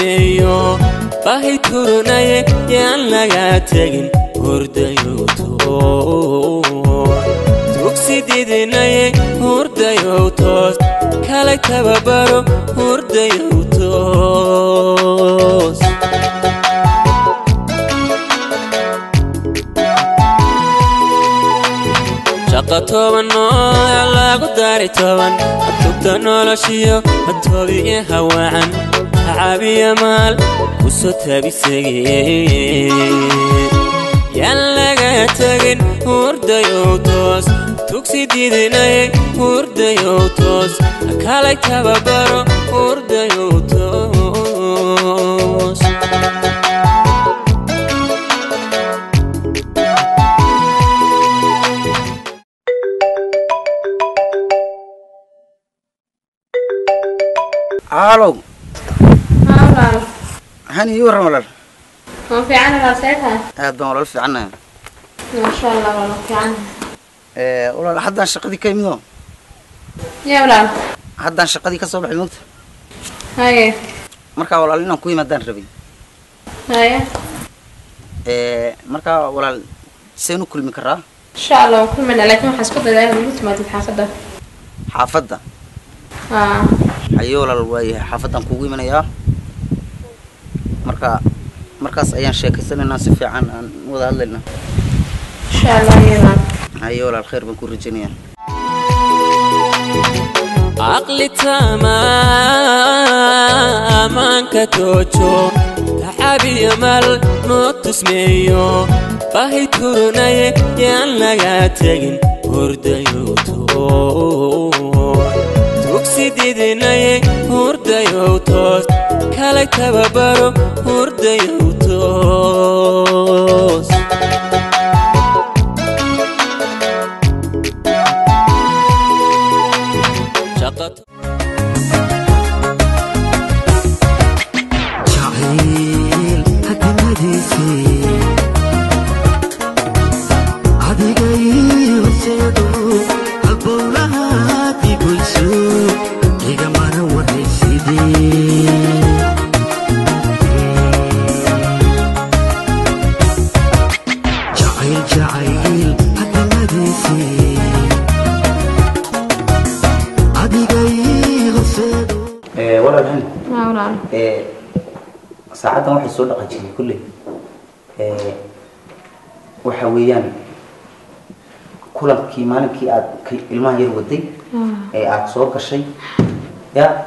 me tabisageyaan laga tagin hurdayow toos tugsididinay hurdayow toos kale tababaro hurdayow هاني يورن ولا ما في عنا راسيتها هاد ولا في عنا ما شاء الله والله في عنا إيه ولا حدا شقدي كم منو يا ولا حدا شقدي بحي موت هاي مركا ولا لنا كوي مدان ربي هاي إيه مركا ولا سينو كل مكرا إن شاء الله كل من لكن حسكت ده موت ما تتحافظ حافظه آه حيولا الواي حافظه كوي من يا marka markaas ayaan sheekaysananaa si fiican aan wada hadlaynaa haye walaal khayr baan ku rajanayaa عقلي تمام كتوتو تحابي يمل نوت سميو باهي تورناي يان لا تاجن هرديوتو sididinaye hurdayow toos kale tababaro hurdayow toos saacaddan waxay soo dhaqan jireen kulley eh, waxa weeyaan kulankii maalinkii aad ilmaha yar waday mm. ee aada soo gashay ya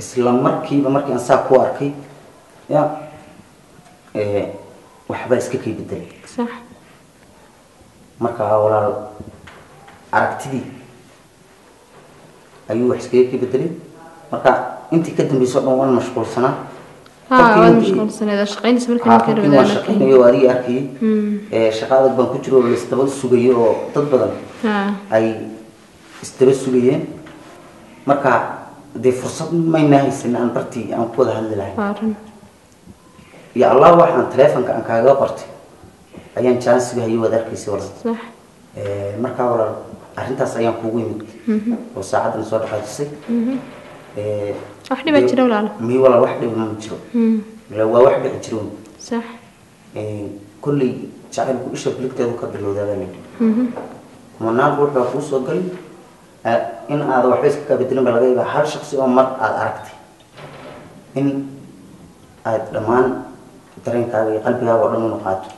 isla markiiba markii aan saa ku arkay ya eh, waxba iska kay bedelay markaa walaal aragtidii ayuu wax iskaga kay bedelay marka intii ka dambaysao dhan waan mashquulsanaa markii waa anigii arkayay shaqa adag baan ku jiro oo laisdaba sugayay oo dad badan ay isdaba sugayeen marka dee fursad mayna haysan aan bartii aan ku wada hadli lahayn iyo allah waxaan taleefonka aan kaaga qortay ayaan jansiga hayo waad arkaysa walaal markaa walaal arrintaas ayaan kuugu yimid oo saacadan soo dhexaajisay Eh, wax dhibaa jira walaalo mi walaal wax dhib ma jiro ila hmm. waa wax dhici jiro sax eh, kulley jacaylku isha ligteedu ka bilowdaabaa kumanaanku mhm. wuxuu kuu soo gali eh, in aad waxba iska kaa bedelin ba laga yaabaa hal shaksi oo mar aada aragtay in aad dhammaan dareenkaaga iyo qalbigaaga oo dhan inu qaato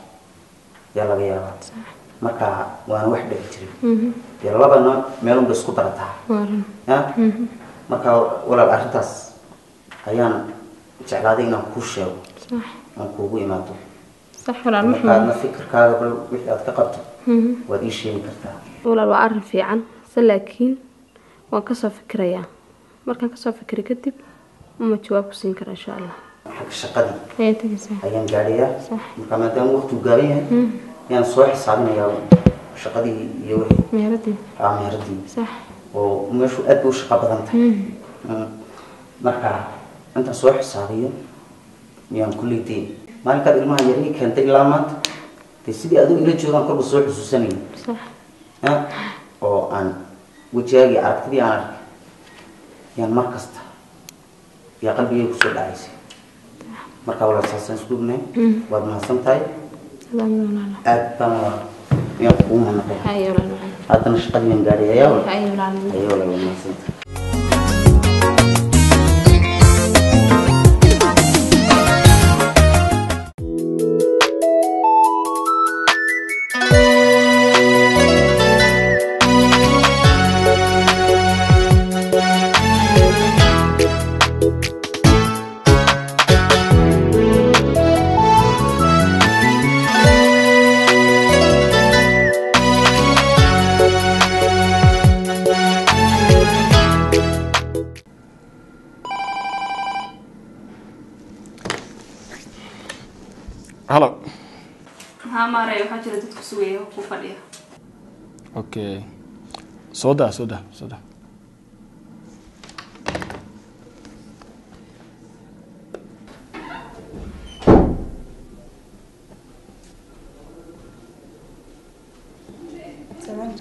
yaa laga yaabaa marka waana wax dhici jirin iyo mhm. labadna meelunba isku darataa markaa walaal arrintaas ayaan jeclaaday inaan kuu sheego aan kuugu imaado markaadna fikirkaaga bal wixii aad ka qabto waad ii sheegi kartaa walaal waa arrin fiican se laakiin waan kasoo fikirayaa markaan kasoo fikira kadib uma jawaab ku siin kara insha allah xagga shaqadii ayaan gaadhayaa markaa maadaama waqtigu gaaban yahay ayaan soo xisaabinayaa shaqadii iyo wixii meeradii meeradii oo meeshu aad bay u shaqa badan tahay hmm. ah, marka intaan soo xisaabiyo yaan kulley dee maalinkaad ilmaha yarii keentay ilaa maanta dee sidii adoo ila joogaan korba soo xusuusanaya ah, oo aan wejigaagii aragtidii aan arkay yaan mar kasta yaa qalbigay kusoo dhacaysay markaa walaal saasaan isku ibnay hmm. waad mahadsan tahay aad baan waa yaan mahadnaqay هذا مش قديم يا ايوه ايوه نعم ايوه والله ما اوكي صودا صودا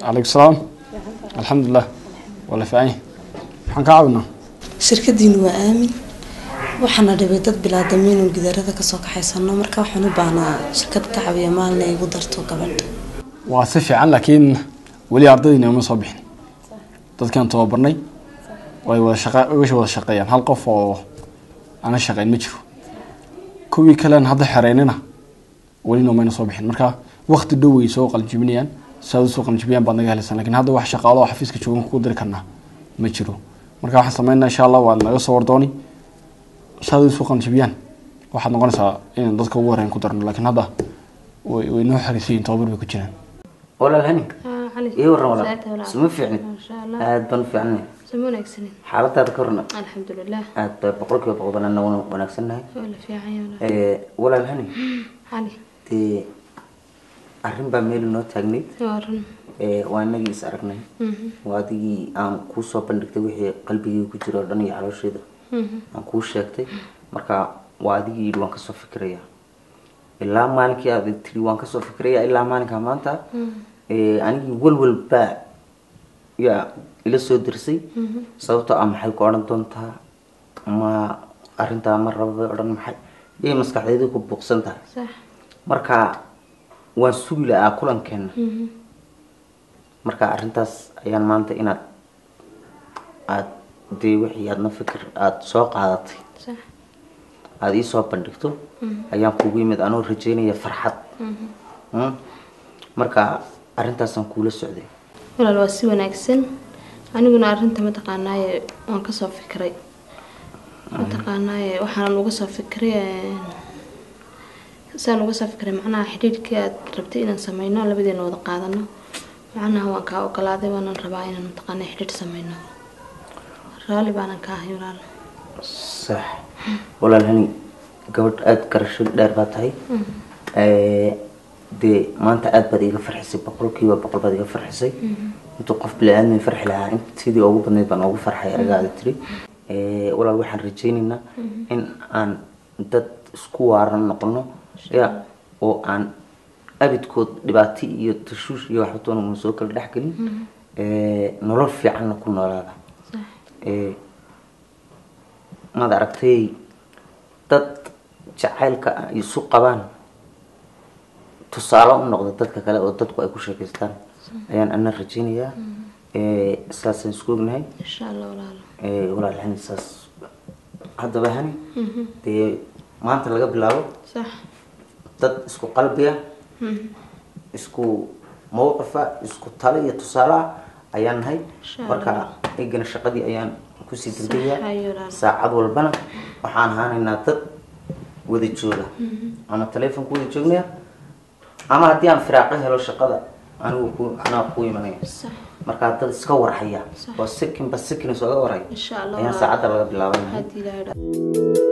عليك السلام الحمد لله ولا في اي حنك عاونا شركة دين وآمن وحنا ربي تد بلا دمين وقدر هذا كسوك حيصنا مركا وحنو بانا شركة تعوية مالنا يقدر توقع بنت واسفي عن لكن weli ardaydina uma soo bixin dadkan tababarnay way wadash wada shaqeeyaan hal qof oo aana shaqeyn ma jiro kuwii kalena hadda xereynina welina umayna soo bixin marka wakti dhow way soo qaljibinayaan saad usoo qaljibiyaan baad naga helaysaan lakin hadda wax shaqaalo oo xafiiska joogan ku diri karnaa ma jiro marka waxaan sameynaa insha allah waad naga soo wardooni saad usoo qaljibiyaan waxaad noqonaysaa inaan dadka ugu horreyn ku darno lakin hadda way noo xarisan yihin tababar bay ku jiraan اي ورا والله سمو فيعني aad ban fiicnay سمو wanaagsanin xaaladaada ka warna alxamdulilah aad bay boqolkiiba boqol baan anna wanaagsannahay wala fiican ee walaal hani hani dee arrin baa meel noo taagnay arrin ee waa inagii is aragnay waa adigii aan kuu soo bandhigtay wixii qalbigii ku jira oo dhan iyo calooshayda aan kuu sheegtay marka waa adigii yidhi waan ka soo fikirayaa ilaa maalinkii aad tiri waan ka soo fikirayaa ilaa maalinkaa maanta Eh, anigii walwalba yaa ila soo dirsay mhm. sababto a ah maxay ku odhan doontaa ma arintaa ma raba odhan maxay yay maskaxdeedii ku buuqsan tahay marka waan sugi lahaa kulankeena mhm. marka arintaas ayaan maanta inaad aada dee wixii aadna fikir aada soo qaadatay aada iisoo bandhigto mhm. ayaan kugu yimid anoo rajeynaya farxad hmm? marka arintaasaan kuula socday walaal waa si wanaagsan aniguna arinta mataqaanaaye waan kasoo fikray mataqaanaaye waxaan uga soo fikiray saan uga soo fikiray macnaha xidhiidhkii aad rabtay inaan sameyno labadeena wada qaadano macnaha waan kaa ogolaaday waanan rabaa inaan mataqaana xidhiidh sameyno raali baanan ka ahay walaal sax walaal hani gabadh aada garasho dheer baa tahay mm dee maanta aad baad iga farxisay boqolkiiba boqol baad iga farxisay mhm. intuu qof bili-aadmin farxi lahaa in sidii ugu badnayd baan ugu farxay aragaada tiri mhm. eh, walaal waxaan rajaynaynaa mhm. in aan dad isku waaran noqono ya oo aan abidkood dhibaato iyo tashuush iyo waxbatoonauna soo kala dhexgelin eh, nolol fiicanna ku noolaada eh, maad aragtay dad jacaylka ah isu qabaan tusaale u noqda dadka kale oo dadku ay ku sheekaystaan ayaan ana rajeynayaa mm-hmm. eh, saasaan isku ognahay walaaln eh, saas haddaba hani mm-hmm. dee maanta laga bilaabo dad isku qalbiya mm-hmm. isku mawqifa isku tale iyo tusaale ah ayaan nahay marka egana shaqadii ayaan kusii daldaya saacad walbana waxaan ahaanaynaa dad wada jooga ama telefonka wada joognaya ama haddii aan firaaqo helo shaqada anigu anaa ku imanaya markaa dad iska warhaya oo sikinba sikin is oga warhay ayaan saacadda laga bilaabay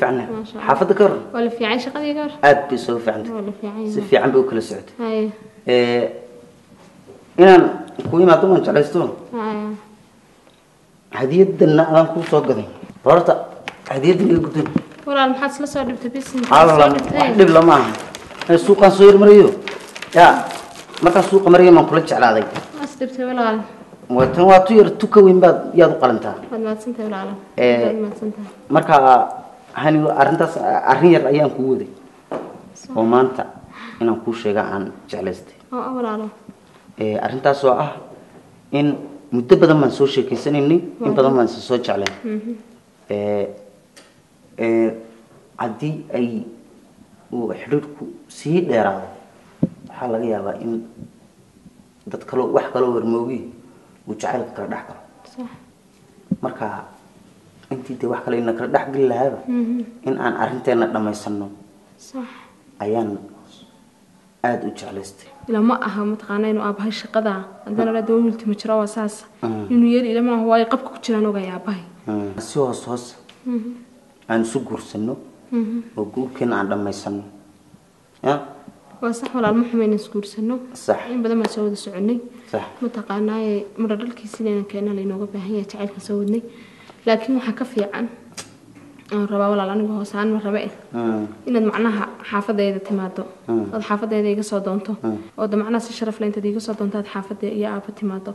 fiicnaa xaafada ka hor wala fiicay shaqadii ka hor aad bay soo fiicnaa wala fiicay si fiican bay u kala socday hay ee inaan ku imaado man jeclaysto hadiyadana aan ku soo gaday horta hadiyadana iga gudbin walaal maxaad isla soo dhibtay bis allah dhib lama aha ee suuqan soo marmayo ya marka suuqa marayay man kula jeclaaday mas dhibtay walaal watan waa tu yar tuka weyn baad yaad u qalantaa waad maadsantahay walaal ee marka anigu arintaas arin yar ayaan kuu waday oo maanta inaan kuu sheega aan jeclaystay arintaas eh, oo ah in muddo badan baan soo sheekeysanaynay in badan baan isa soo jeclayn mm-hmm. eh, eh, haddii ay uu xidhiirku sii dheeraado waxaa laga yaabaa in dad kaloo wax kaloo warmoogi uu jacaylka kala dhex galo marka intii dee wax kale ina kala dhex geli lahaaba in aan arrinteena dhammaysano ayaan aada u jeclaystay ilama aha mataqaana inuu aabahay shaqada haddana la dawlti ma jiro waa saas inuu yeeri ilama aha waayo qabka ku jiraan ogay aabahay si hoos hoos aan isu guursano oo guurkeena aan dhammaysano waa sax walaalma xume inaan isguursano in badan baan soo wada soconay mataqaanaaye madhadhalkiisina inaan keenaa laynooga baahan yahay jacaylkan soo wadnay لكن حكفي عن الربا ولا لأنه بهوسان الربا آه. إن معناها حافظة إذا تماتوا آه. الحافظة إذا يقصوا دونتو آه. وده معنا سيشرف لين تدي قصوا دونتو الحافظة يا أبا تماتوا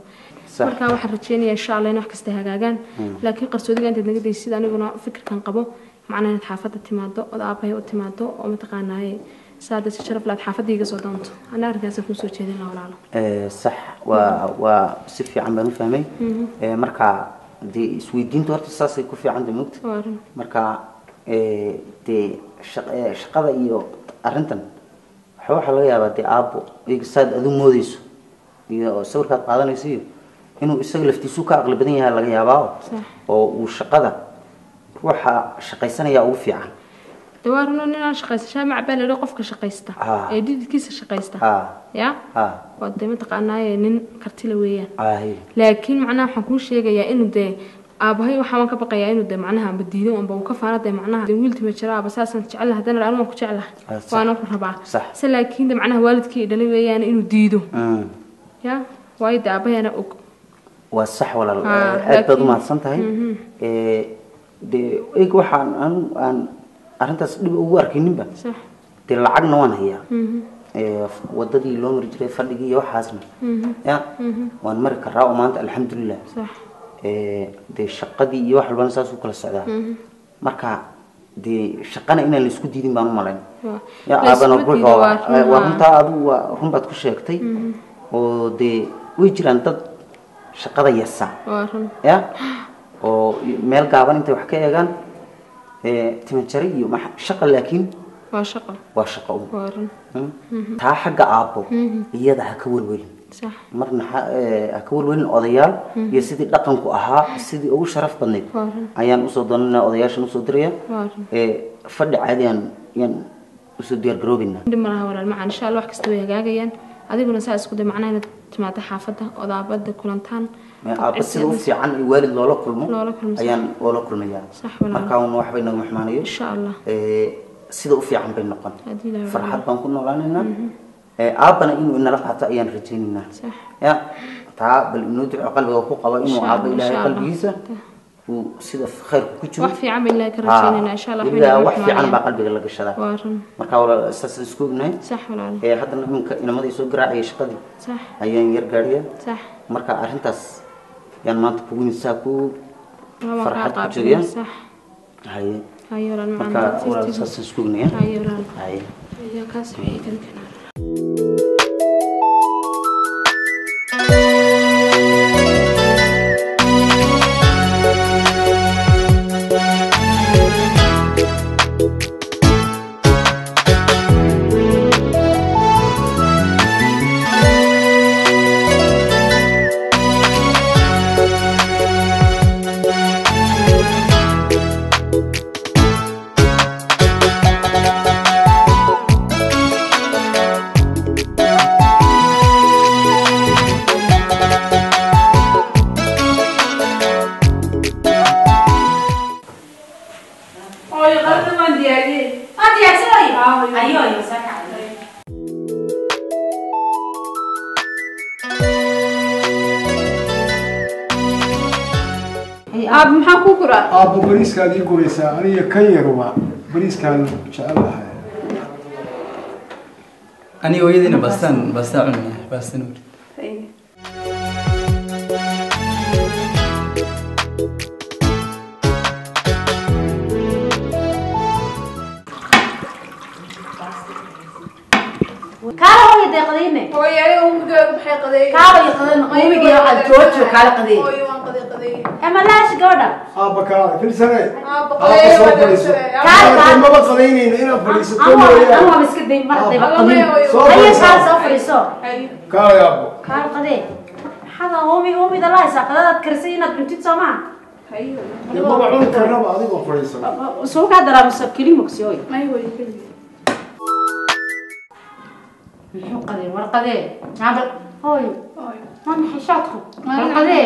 مركا واحد رجيني إن شاء الله إنه حكست هجاجان لكن قصوا دي أنت نقدر يصير أنا يقولوا فكر كان قبو معنا الحافظة تماتوا وده أبا هي تماتوا ومتقانا هي سادة سيشرف لين الحافظة دي قصوا دونتو أنا أرجع أشوف نصو شيء دين الله ولا لا صح و وسيف عم بنفهمي مركا سويدين تورت الساس يكون في عنده مكت مركا تي إيه، شق إيه، شق هذا إيو أرنتن حوا حلا يا بتي أبو إيك ساد أدو موديس إيو سوبر كات هذا نسيو إنه إسق لفتي سوكا أغلب الدنيا هلا يا أو وشق هذا روح يا أوفي عن دوارنا آه. إيه، آه. آه. نن شقيست شا مع بال رقف كشقيستا جديد كيس شقيستا يا قدام تقعنا نن كرتيل ويا لكن معنا حكوم شيء جاي إنه ده أبوهي وحمان كبقي إنه ده معناها بديده وأم بوك فانا ده معناها دويلت ما شراء بس أصلا تشعل هذا العلم ما كتشعل فانا كل ربع بس لكن ده معناه والد كي ده ويا يعني إنه ديده يا وايد أبوهي أنا أك والصح ولا الأدب ما صنتهاي إيه دي إيه وحان أن أن arintaas dhib ugu arkayninba dee lacagna waan hayaa wadadii loo mari jiray fadhigii iyo waxaasna ya waan mari karaa oo maanta alxamdulilah dee shaqadii iyo wax walbana saas u kala socdaa marka dee shaqana inaan laisku diidin baan u malayn ya aabana waa runtaa adu waa run baad ku sheegtay oo dee way jiraan dad shaqada yasa ya oo meel gaaban intay wax ka eegaan timanjariyo shaqa laakiin waa shaqa waa shaqa un taa xagga aabbo iyada ha ka welwelin marna ha ka welwelin odayaal iyo sidii dhaqanku ahaa sidii ugu sharaf badnayd ayaan usoo doonanaa odayaashan usoo diraya fadhi caadi aan yaan usoo diyaar garoobaynaa dhib malaha walaal macaan insha allah wax kasta way hagaagayaan adiguna saa isku day macnaha inaad timaado xaafadda odaabada kulantaan aabasigooti fiican iyo waalid loola kulmo ayaan oola kulmayaa marka un waxbay nagu xumaanayo insha allah sida u fiican bay noqon farxad baan ku noolaanaynaa aabbana inuu inala qaato ayaan rajaynaynaa ya taa bal inuu duco qalbiga ku qabo inuu aabba ilaahay qalbigiisa uu sida khayr ku jiro wax fiican bay ilaahay ka rajaynayna insha allah ilaa wax fiican baa qalbiga la gashadaa marka wala saas isku ognahay sax walaal ee haddana iminka inamadii soo garaacay shaqadii ayaan yar gaadhiya marka arrintaas yaan maanta kugu misaa ku farxad ku jiriya haye marka walaalkaas isku ognaya haye aniga kan yaruba bariiskaan jecelahay aniga hooyadiina baastaan baastaa cunaya baastaan urid كاره هو يدي قديمه هو يا أيوة، هو مقاد بحي قديم كاره يقدم قيمه يا عاد جوجو كاره قديم هو يوان أيوة، قديم قديم اما لاش قودا ابا آه، كاره كل سنه ma baqadaynayno inaad fadhiisato kaayaabo kaal qadee maxada hoomi hoomida lahaysaa qadadaad karisay inaad cuntid soo maha maba cuni karnaba adigoo fadhiisana soo kaa daraamusa kelimogsioy muxuu qadeen war qadee naabal hooy ma maxay shaadku war qadee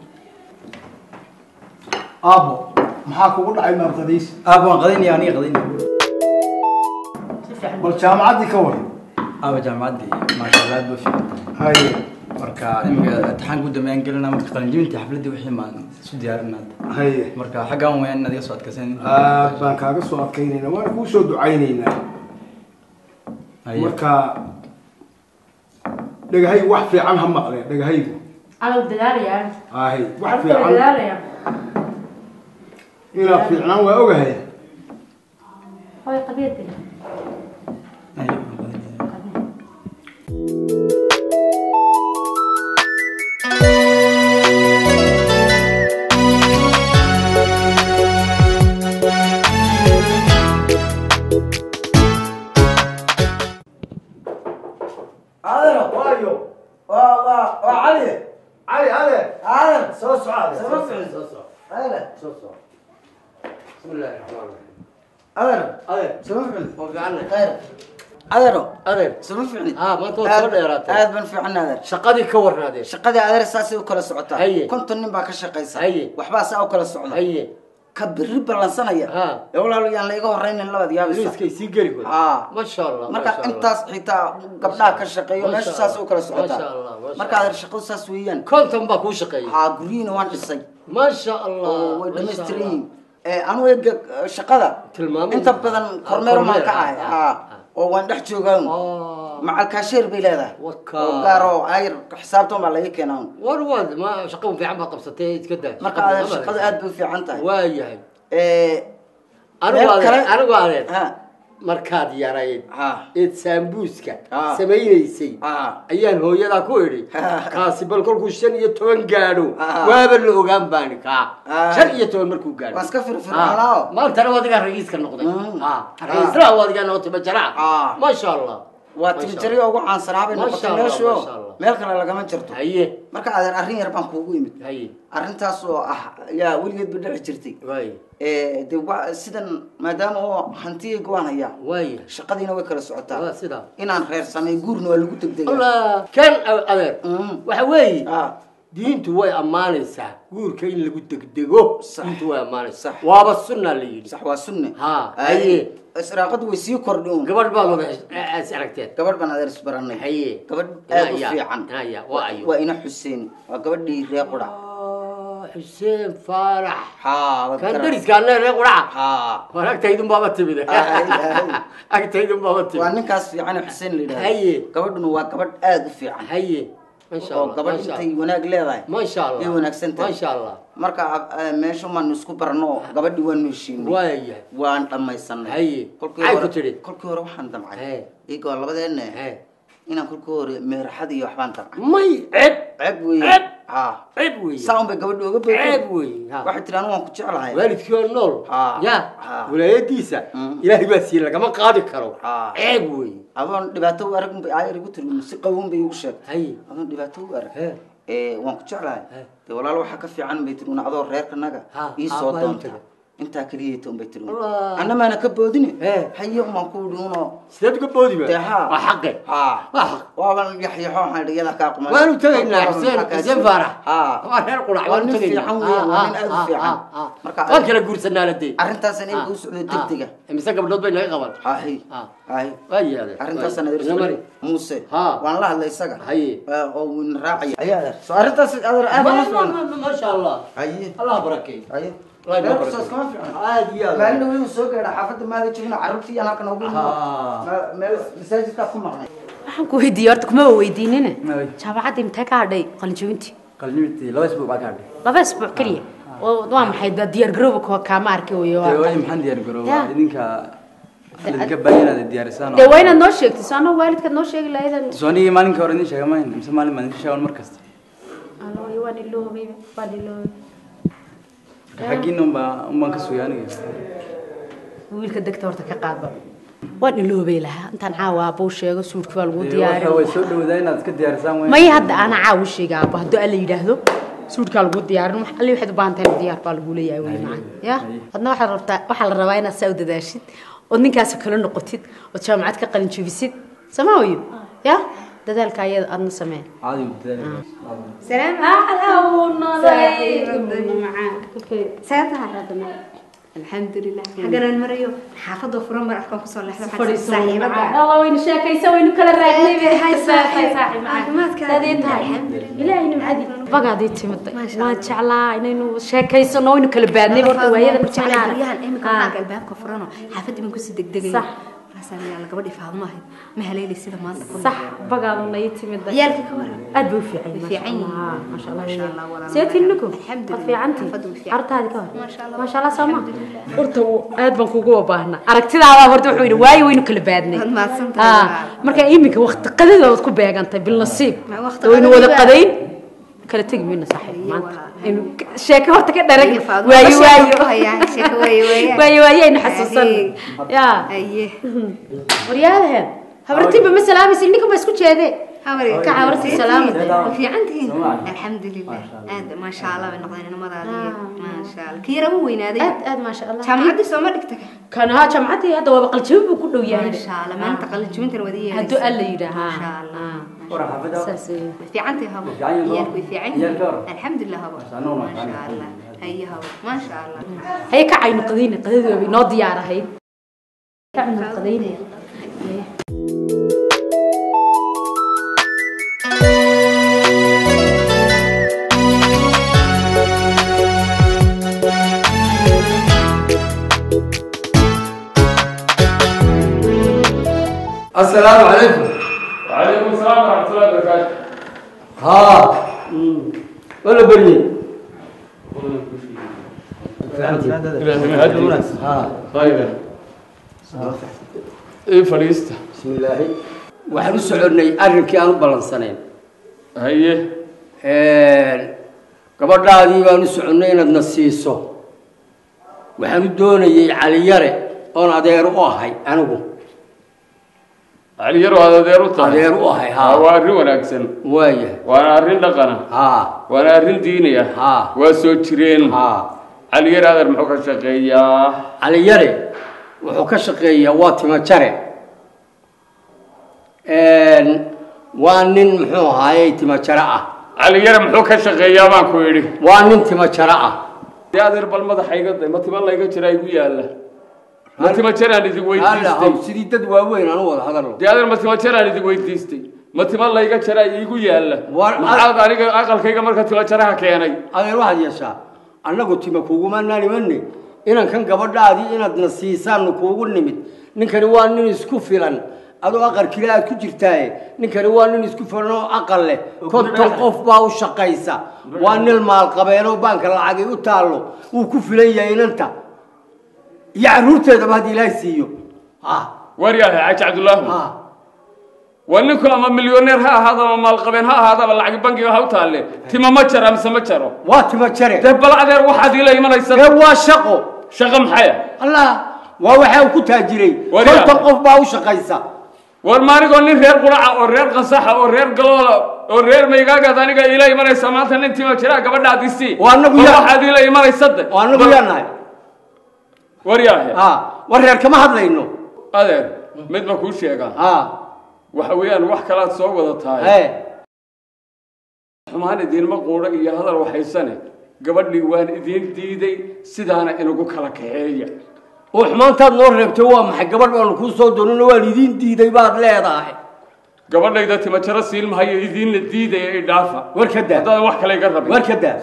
aabo maxaa kugu dhacay maad qadays aabo waan qadaynaya aniga qadaynaya bal jaamacaddii ka war aaba jaamacaddii maasha allah aad ba fiican tahay haye marka iminka imtixaanka ugu dambeeyaan gelina marka qalinjibinta xafladii wixii maan isu diyaarin hadda haye marka xaggaan wayaan inaad iga soo adkaysan aad baan kaaga soo adkaynayna waan kuu soo ducaynaynaa marka dhagahaygu wax fiican ha maqle dhagahaygu anuu dadaalaya ahay wax fiican إلى فيعنا وأوجهه. هاي قبيلة. khayr adeero adeer suma fiicni maanta waad soo dheeraatay aad baan fiicna adeer shaqadii ka waran adeer shaqadii adeer saasay u kala socotaa haye konton nin baa ka shaqaysa haye waxbaa saa u kala socda haye ka berri ballansanaya walaalo yaan la iga horeynin labaad yaabiska sii geli kood masha allah marka intaas xitaa gabdhaha ka shaqeeyo meesha saas u kala socotaa marka adeer shaqadu saas weeyaan konton baa kuu shaqeeya haa guryihiina waan dhisay masha allah way dhamaystiran yihin anu eega shaqada inta badan ah, kormeer ka ahay ah, ah. oo waan dhex joogaan oh. macalkaasheer bay leedahay gaar oo ayr xisaabtan baa laga keenaa marka shaqada aad bay u fiican tahay markaad yarayd eed saambuuska samaynaysay ayaan hooyadaa ku idhi kaasi bal kolkuu shan iyo toban gaadho waaba la ogaan baani kaa shan iyo toban markuu gaadho maantana waad igaa ragiiska noqday ragiisraa waad igaa noqotay majara maasha allah waa tirjariga ugu caansanaab noqota meeshu meel kale lagama jarto marka adeer arrin yar baan kuugu imid arrintaas oo ah yaa weligeed ba dhali jirtay de sidan maadaama oo hantiya goaan hayaa shaqadiina way kala socotaa inaan reersanay guurna waa lagu degdega kan adeer mm. waxa weeye diintu way ammaanaysaa guurka in lagu degdego diintu way ammaanaysaa waaba sunna la yidhi sax waa sunne ha haye israaqadu way sii kordhi un gabadh baan wada aas aragteed gabadh baan adeers baranay haye gabadh aad u fiican haya waa ayo waa ina xuseen waa gabadhii reer qura حسين فارح ها كان درس كان له رق ورع ها ورق تيدم بابا تبي أك تيدم بابا تبي وأنا كاس يعني حسين لي هاي كبر نوا كبر آد في هاي oo wanaag leedahay ay wanaagsan tahay marka ah, ah, meeshumaan isku barno gabadhi waanu heshiinay waan dhamaysanay kolkii hore waxaan damcay igoo labadeena inaan kulku hore meeraxad iyo waxbaan taraa may ceb ceb wey ceb ha ceb wey saan bay gabadha uga beedo ceb wey waxa tiraan waan ku jeclahay waalidkii oo nool ya wilaayadiisa ilaahay baa siiyay lagama qaadi karo ceb wey adoon dhibaato u arag bay ayar igu tirmi si qawoon bay ugu sheegtay adoon dhibaato u arag ee waan ku jeclahay de walaal waxa ka fiican bay tiruna adoo reerkanaga ii soo doonta intaa kaliya toonbaytiru annama ana ka boodine hayo uma ku dhuuno sideed ka boodi ba ha waa xaqe ha waa xaq waaban yaxyaxo waxaan dhigala kaa qumay waanu tagaynaa xuseen xuseen faarax ha waa reer qurac waanu tagaynaa fiican weeyaan waa nin aad u fiican marka waan kala guursanaa la dee arrintaas inay kuu socdo degdega imise gabdhood bay naga qaban hahi hahi waa yeelay arrintaas ana irsu muuse waan la hadlay isaga hayi oo wuu raacaya ayaa soo arrintaas aad aad ma sha Allah hayi Allah barakay hayi لا قصص كما في عادي يلا ما لنا وين سوق انا حافظ ما ادري شفنا عربتي انا كان اقول ما مساجد كاف ما waxaan ku weydiiyey horta kuma weydiinina jaamacadda imtee ka hadhay qalinjabintii qalinjabintii laba isbuuc baa ka hadhay laba isbuuc keliya waa maxay diyaargarooba kuwa kaama arkay wey maxaan diyaargarooba idinka idinka baan inaad diyaarisaan dee waa inaad noo sheegtiso anoo waalidkaad noo sheegi lahayd soo anigii maalinka hore idin sheega mayn mise maalin baan idin sheegan mar kasta waan iloobay waan iloobay wiilka degta horta ka qaadba waan iloobay lahaa intaan caawa aabbo sheego suudka baa lagu diyaariya may hadda ana caawa sheega aabbo hadduu alla yidhaahdo suudkaa lagu diyaarin alli waxaad u baahan tahay diyaar baa lagu leeyahay wey macaan ya adna waxaad rabtaa waxaa la rabaa inaad saa u dadaashid ood ninkaas kala noqotid ood jaamacad ka qalin jabisid samaa weyo ya آه. سلام dadaalka ayada aadna samee الحمد لله حقنا المريو حافظه فرن مر أحكم كسر صحيح صاحبة الله وين شاكيسة يسوي كل راجل إيه، إيه، هاي صاحي صاحي معك ما تكاد الحمد لله إلهي نمعدي بقى دي تمت ما شاء الله إنه شاكيسة نوين كل بعدني برضو ويا ذا بتشعلان آه. الباب كفرانه حافظ من كل دقدقين دقيق حسن الله قبل فاضمه ما هليلي سيده ما تكون صح بقى لي تمد عيالك كورن اد في عين في عين ما شاء الله ما شاء الله ولا سيتي لكم الحمد لله في عينتي عرت هذه كورن ما شاء الله ما شاء الله سما horta aad baan kugu baahna aragtidaada horta wuxuu yidhi waayo waynu kala baadnay marka iminka waqti qadadoodaad ku beegantay bil nasiib waynu wada qadayn أيوة، أيوة، أيوة، يا tegi يا saaxiib يا inuu يا horta يا dharag يا waayo يا waayo يا xasuusan يا waryaadahe يا ma يا ninka يا isku يا هاوري كعورتي سلام في عندي الحمد لله أد ما شاء الله يا أنا يا ما شاء الله طيب، آه. كيرا مو وين هذا أد أد ما شاء الله كم عدي سومر يا كان ها كم عدي هذا يا جيب يا وياه ما شاء الله ما يا جيب انت الودية هدو قال لي ده ما شاء الله ورا حفظة في عندي هوا ياك في عندي الحمد لله هوا ما شاء الله هي هوا ما شاء الله هي كعين قديني قديني كعين قديني السلام عليكم waxaan u soconnay arrinkii aan u ballansanayn haye gabadhaadii baan u soconnay inaadna siiso waxaan u doonayay caliyare oon adeer u ahay anigu cali yaroo adeer u tahay adeer u ahay ha waa arrin wanaagsan waaya waana arrin dhaqana ha waana arrin diiniya ha waa soo jireen ha cali yar adeer muxuu ka shaqeeyaa cali yare wuxuu ka shaqeeyaa waa timo jare waa nin muxuu ahaaye timo jare ah cali yare muxuu ka shaqeeyaa baan ku idhi waa nin timo jare ah dee adeer bal madaxa iga day ma timo layga jira igu yaalla matimajaraan idin weydiistay dad waaweyn aan u wada hadalno dee adeer matimajaraan idin weydiistay matima layga jara iigu yaalla maxaad aniga aqalkayga marka timajaraha keenay adeer waxaad yeeshaa annagu tima kuguma nanimanne inankan gabadhaadii inaadna siisaannu kuugu nimid ninkani waa nin isku filan adoo aqal kile aad ku jirtaaye ninkani waa nin isku filan oo aqal leh konton qof baa u shaqaysa waa nin maalqabeenoo baanka lacagay u taallo wuu ku filan yahay inanta يا روتا ما هدي لا يسيو ها وريها عاج عبد الله ها ونكو أما مليونير ها هذا ما مال قبين ها هذا بالله عقب بنكي ها تالي تما ما ترى أمس ما ترى وا تما ترى ده بلا غير واحد يلا يمر يسر هو شقو شقم حياة الله ووحي وكتاجري وريها تقف باو شقيسا warmaanigo nin reer quraca oo reer qasaxa oo reer galoola oo reer maygagaad aniga iila imanaysa maanta nin tiima jiraa gabadhaad isii waxaad iila imanaysadde waryahay war reer kama hadlayno adeer mid ma kuu sheegaa waxa weeyaan wax kalaad soo wada tahay xumaan idiinma quura iyo hadal waxaysane gabadhii waan idiin diiday sidaana inagu kala kaxeeya oo xumaantaad noo reebtay waa maxay gabadh aan kuu soo doonino waan idiin diiday baad leedahay gabadhayda timajaro siin mahayo idiinla diidaya i dhaafa war ka daa haddaad wax kale iga rabin war ka daa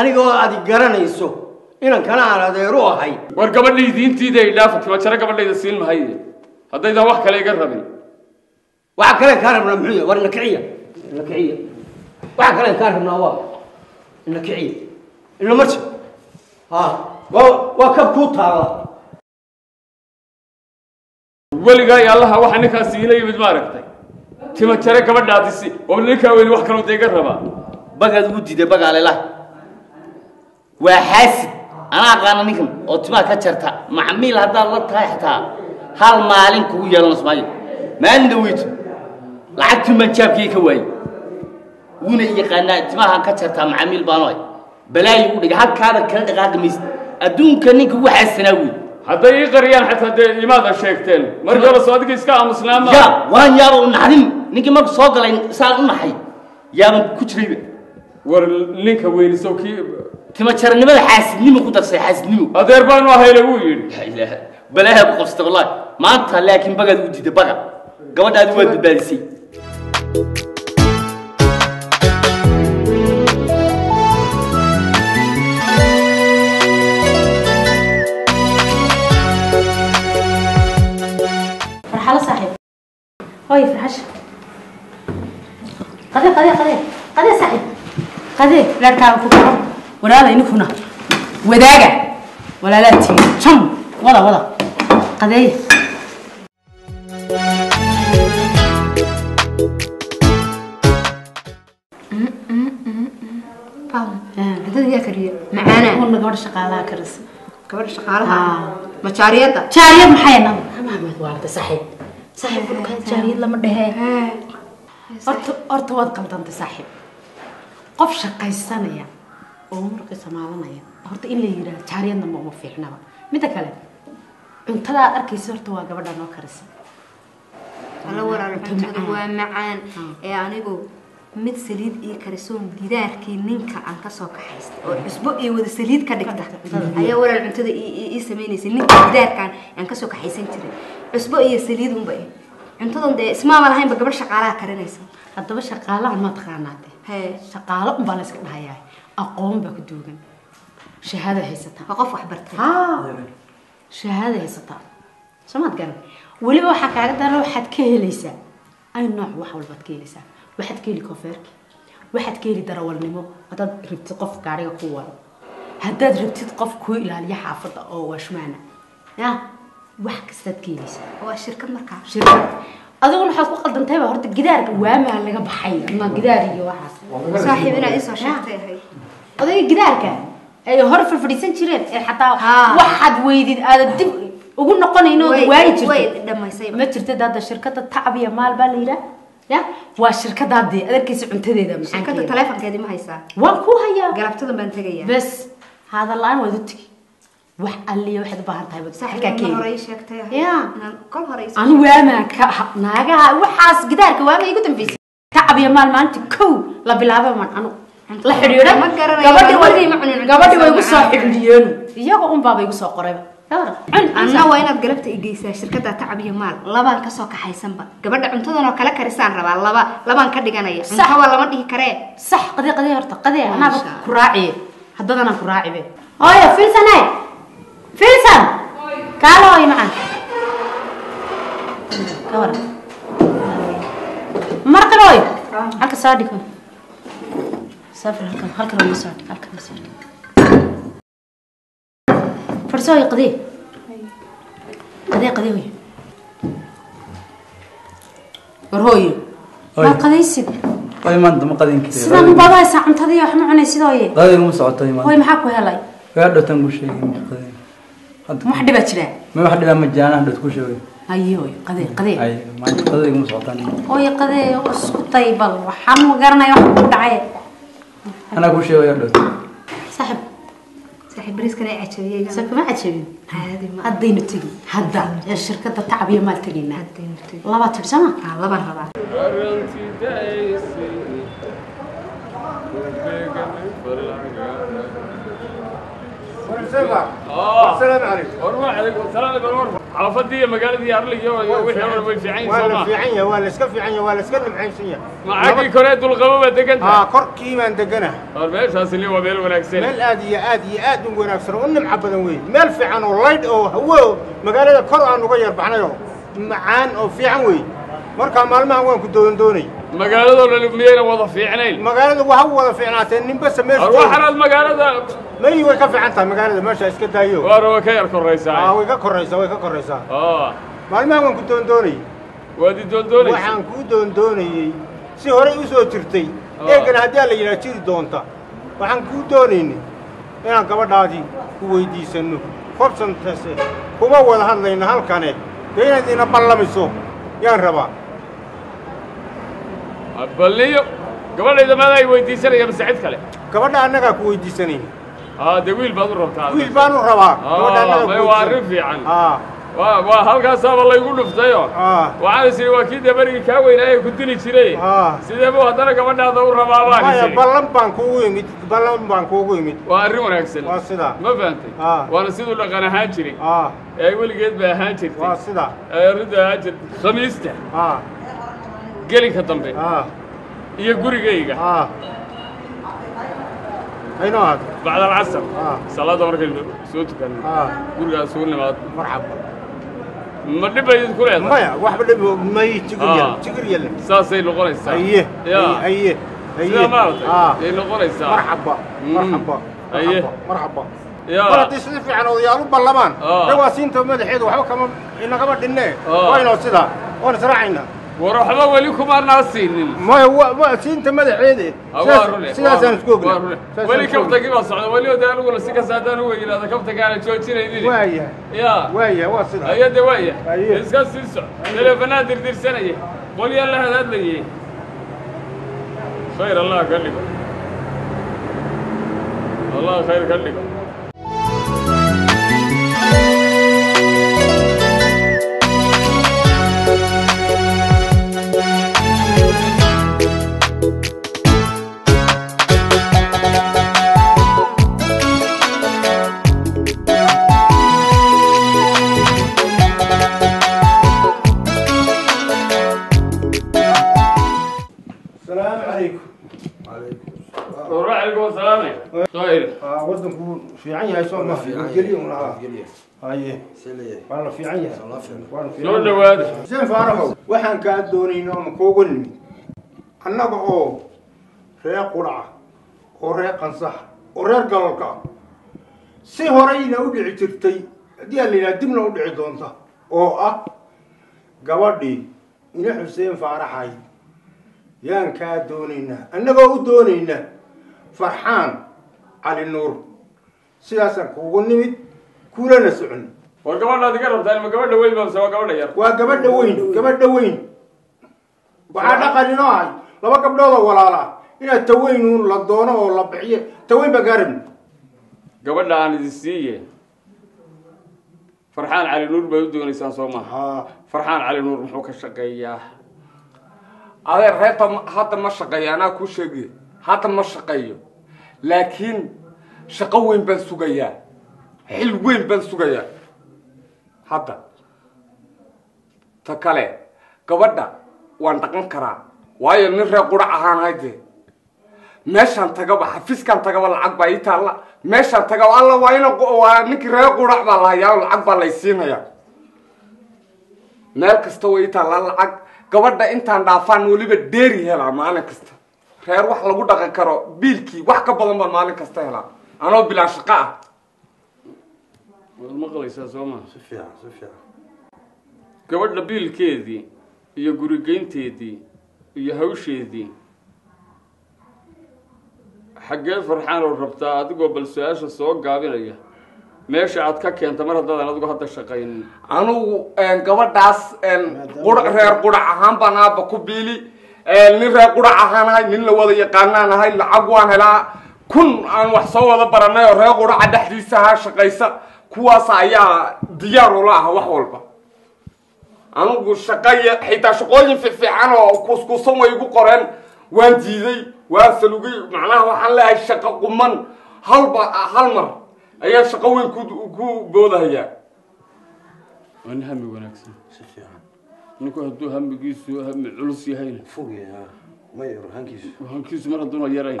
anigoo aad garanayso inankana aan adeeru ahay war gabadhii diintiida ay waa jaro gabadhayda siin mahaye haddaydan wax kale iga rabin waxa kale kaa rabnaa muxuu yahay war ina kiciya ina kiciya waxa kale kaa rabnaa waa ina kiciya ina marja ha waa waa kab kuu taala weligaay allaha waxa ninkaas iila yimid ma aragtay tima jare gabadhaadi oo ninkaa weli wax kaloo dee iga rabaa bagaad ugu diiday bagaalelaha waa xaasid أنا أقانا نكم أتما أنا معميل هذا الله أنا هل مالين كو أنا نسمعي ما عندويت أنا من شاب كي أنا ونا يقانا أتما أنا معميل بانوي بلا أنا هك هذا كلا أنا ميز أدون كنك أنا سنوي هذا يقريان يعني حتى لماذا شيكتين مرجع صادق إسكا مسلم يا وان يا أبو نحرم نيجي ما بصوغ لين سال نحي يا أبو كتري ور لينك وين سوكي تمشرنimada xaasidnimo ku darsay xaasidnimo adeer baan ahay lagu yiri balaaha ku qabsata wallahi maanta laakiin bagad u diiday baga gabadhaadu waa badbaadisay فرحة صاحب هاي فرحش قضي قضي قضي قضي صاحب قضي لا تعرفوا ولا لا هنا وداجة ولا لا تي شم ولا ولا قضية هذا كريه معانا والله قبل شقالها كرس قبل شقالها آه. ما شاريتها شاريت محينا محمد والده صحيح صحيح كان شاريت لما دهي آه. أرت أرت واد انت تصحيح قف شقيسانية oo muruqi samaadanaya horta in la yidhaaho jaariyadnama uma fiicnaba midda kale cuntadaa arkaysa horta waa gabadha noo karisa ala walaal waa macaan ee anigu mid saliid ii karisoon gidaarkii ninka aan kasoo kaxaysta oo cusbo io wada saliid ka dhigta ayaa walaal cuntada ii samaynaysa ninka gidaarkaan aan kasoo kaxaysan jiray cusbo iyo saliid unba cuntadan dee ismaama lahaynba gabadh shaqaalaha karinaysa haddaba shaqaalaha maad shaqaalo unbaa la yska dhahayaa aqoon baa ku duugan shahaada haysataa waa qof wax bartay shahaada haysataa soomaad garan weliba waxaa kaaga daran waxaad ka helaysaa ay nooc wax walbaad ka helaysaa waxaad ka heli koofeerka waxaad ka heli darawalnimo haddaad rabtid qof gaariga ku waro haddaad rabtid qof kuu ilaaliya xaafadda oo waashmaana ya wax kastaad ka helaysaa waa shirkad markaa shirkad adiguna waxaad ku qaldantayba horta gidaarka waamaa laga baxay ama gidaar iyo waxaas saaxiib inaa isoo sheegtay ahay odayga gidaarka ay hor farfadhiisan jireen ee xataa waxaad weydid aada dib ugu noqonayno waayi jirtay ma jirtid hadda shirkadda tacbiya maal baa la yidhaha ya waa shirkadaadii adarkiisa cuntadeeda shirkadda taleefonkeedii ma haysaa waan ku hayaa galabtadan baan tegaya bes hadallaan waad u tegi wax alliya waxaad u baahan tahay anu waamaa ka naagaha waxaas gidaarka waamaa igu dambeysay tacbiya maal maalinta kow la bilaaba man anu la xidhiidha gabadhi way gabadhi way gusoo xidhiidhiyeen iyaga unbaabay gusoo qorayba anna waa inaad galabta igeysaa shirkada tacab maal labaan kasoo kaxaysanba gabadha cuntadan oo karisaan rabaa laba labaan ka dhiganaya cuntawa lama dhihi karee sax qadee qadee horta qadee anaaba ku raaciye haddadana ku raacibe hooyo filsane filsan eh. kaalo hooyo macan ka waran hooyo halka soo سافر halkan halkan ma socdo halkan ma socdo فرسوي قضيه قضيه قضيه وي warhooye ma qadaysid way maanta ma qadin kidee sida mubaadaa saacantadii wax ma cunay sidooye qadin uma socotay maanta way maxaa ku helay gaadho tan ku sheegay ma qadin hadda wax dhiba jira ma wax dhiba ma jaana hadda ku sheegay ayo qadin qadin ayo maanta qadin uma socotaan oo qadin isku tay bal waxaan ma garanay wax ku dhacay أنا أقول شيء ويا صاحب صاحب بريس كنا عجبي صاحب ما عجبي هذه ما أدين التجي هذا الشركة التعبية ما تجينا أدين التجي الله بطل سما آه، الله برا برا آه. السلام عليكم ورما عليكم السلام عليكم ورما عرفت دي مقالة دي أرلي يو يو وحي أمر بي في عين سوما في عين ولا اسكا في عين ولا اسكا في عين سنيا معاك كوريت والغمامة دقنتها آه كور كيما دقنها طيب، أربعش هاسلي وبيل وناكسين مال آدي آدي آدي وناكسين ونم عبدا وين مال في عين ولايد أو هو مقالة كور أنا غير بحنا يو معان أو في عين وين مركا مال ما وين كدون دوني مقالة ولا نبيه وضع في عيني مقالة وهو وضع في عينات إني بس مش أروح على المقالة ما هي وكيف عنتها مقالة مش عايز كده يو أروح وكير كرئيس آه ويك كرئيس ويك كرئيس آه مال ما وين كدون دوني وادي دون دوني وحن كدون دوني سهرة يسوي ترتي إيه كان هدي على يلا تير دونتا وحن كدون إني أنا كبر دادي هو يدي سنو فرصة تسي هو ما وضع هذا إن هالكانت دينا دينا بالله مسوم يا ربا balniyo gabadhayda maada ay weydiisanaya masacid kale gabadha annagaa ku weydiisanay aa de wiil baad u rabtaa wiil baan u rabaa waa arrin fiican waa halkaasaaba laygu dhuftayo waxaan is idhi waa kii dee berigii kaa weynaaye ku dili jiray sidee buu haddana gabadhaada u rabaa baan is idhi ballan baan kuugu imid ballan baan kuugu imid waa arrin wanaagsan waa sida ma fahantay waana siduu dhaqan ahaan jiray ee weligeed ba ahaan jirtay waa sida arrinta ahaan jirtay khamiista gelinka آه. أي gurigayga بعد العصر صلاة مركز سوتك قول قال سوون لما مرحبا ما اللي بيد كل هذا ما يا واحد اللي ما يتجر آه. تجر يلا ساسي لغون الساعة أيه يا أيه أيه ما أردت آه لغون الساعة مرحبا مرحبا أيه مرحبا يا ولا تسوي في عن ويالو باللبان رواسين تو مدحيد وحوكم إنك بدنا وين وصلها وين سرعنا وروح له وليكم الناسين ما هو ما انت ماذا عيدي سياسة نسكوك ولي كم تقيمة صعدة ولي ودا نقول سيكا سادة نوي إلا كم تقال يا وايا خير الله خليكم الله خير خليكم wadanku eh, ah, fiican yahay waxaan kaa doonayna oonu kooga nimid annaga oo reer quraca oo reer qansax oo reer galoolka si horeyna u dhici jirtay haddii aa layidhaha dibna u dhici doonta oo ah gabadhii ina xuseen faaraxay yaan kaa doonaynaa annagoo u doonaynaa farxaan cali nuur sidaasaan kugu nimid kulana socon waa gabadha yar gabadha weyn gabadha weyn waxaa dhaqaninoo ahay laba gabdhoodoo walaal ah taweyn uun la doono oo la bixiyo taweyn ba gaa gabadha aan idin siiye farxaan cali nuur bay u doonaysaan soo farxaan cali nuur muxuu ka shaqeeyaa adeer reeta hadda ma shaqeeya anaa kuu sheegiy hadda ma shaqeeyo laakiin shaqo weyn baan sugayaa xil weyn baan sugayaa hadda ta kale gabadha waan dhaqan karaa waayo nin ree qura ahaan hayde meeshaan tagaba xafiiskaan tagaba lacag baa ii taalla meeshaan tagaba alla waa in waa ninkii ree qurac baa lahayaa lacag baa lay meel kasta way ii taallaa lacag gabadha intaan dhaafaan weliba dheeri helaa maalin kasta reer wax lagu dhaqan karo biilkii wax ka badan baan maalin kasta helaa anoo bilaa shaqa ah waad gabadha biilkeedii iyo gurigeynteedii iyo hawsheedii xaggee farxaanoo rabtaa adigoo bal su-aasha soo gaabinaya meesha aad ka keenta mar haddaadan adigu hadda shaqaynin anugu gabadhaas reer qurac ahaan baan aaba ku biili nin reer qura ahaan ahay nin la wada yaqaanaan ahay lacag waan helaa kun aan wax soo wada baranay oo reer quraca dhexdiisa ahaa shaqaysa kuwaas ayaa diyaar ula aha wax walba anugu shaqaya xitaa shaqooyin fiifiican oo kuskuusan way igu qoreen waan diiday waan salugay macnaha waxaan leeyahay shaqo quman halba hal mar ayaa shaqo weyn ku boodahayaa waa hami wanaagsan ninku hadduu hamigiisu hami culus yahayna hankiisu mar hadduuna yarayn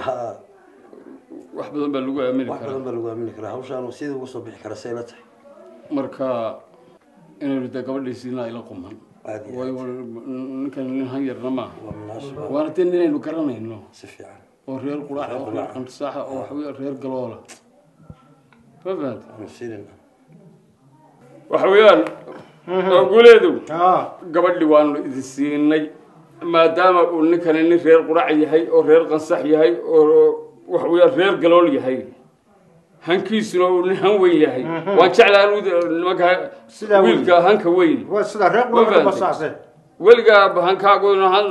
wax badan baa lagu aamini badan hawshaan sida uga soo bixi kara sayla tahay marka inaynu dee gabadhaysiina ila quman ninkan nin han yarna maaha waana dee ninaynu garanayno oo reer quraaca oo reer reer galoola ma waxa weeyaan oo mhm. guuleedow ah. gabadh idin siinay maadaama uu ninkani nin reer qurac yahay oo reer qansax yahay oo waxa weyaa reer galool yahay hankiisuna uu nin han weyn yahay mhm. waan jeclaa nimanka wiilka hanka weyn weligaaba hankaagu han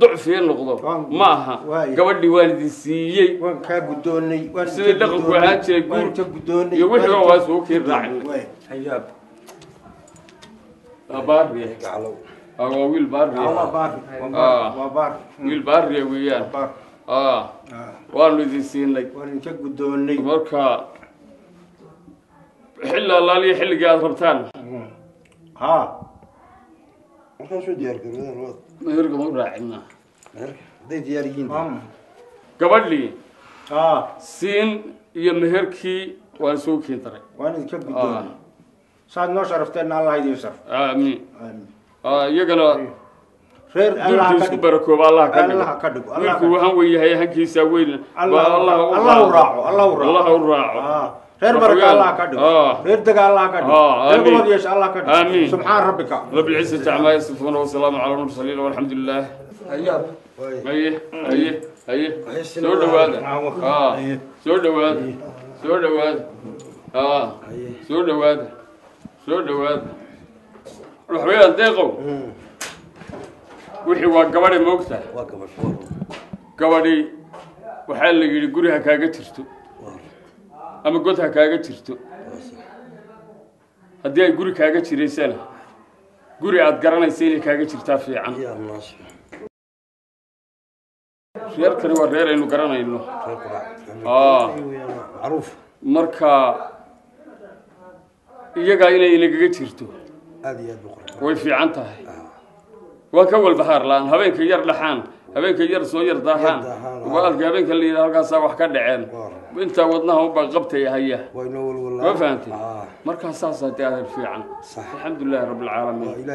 ducfiye noqdo ma aha waan idin siiyey sidii dhaqanku ahaan jiray guur iyo wixii waa soo raacay Ah, baari ah, waa wiil baari ah, hmm. wiil baariya weeyaan waanu idin siinay marka xilli allaaliya xilligii aada rabtaan mehergama u raacina gabadhii siin iyo meherkii waan soo keen daray saad noo sharafteenna allah idiin sharf aamiin iyagana isku barakooba allah ka dhigo wiilku han wey yahay hankiisa weyn allah u raaco allah u raaco reer baraka allah ka dhigo reer dega allah ka dhigo reer gobod yeesha allah ka dhigo aamiin subxaan rabbika rabbil cizzati camaa yasifuuna wasalaamu cala almursaliin walxamdu lilaah haye haye haye soo dhawaada soo dhawaada soo dhawaada soo dhawaada soo dhawaada madaxweyne deeqow hmm. wixii waa gabadha moogta gabadhi waxaa la yidhi guri ha kaaga jirto ama god ha kaaga jirto haddii ay guri kaaga jiraysana guri aad garanaysa inay kaaga jirtaa fiican reerkani waa reer aynu garanayno ah. marka iyagaa inay inagaga jirto way fiican tahay waa ka walbahaar la-aan habeenka yar dhaxaan habeenka yar soo yar daahaan waa ah. habeenka la yidhaha halkaasaa wax ka dhaceen intaa wadnaha unbaa qabtaya haya ma fahamtay ah. markaa saasaa dee adar fiican alxamdulilahi rabb alcaalamiin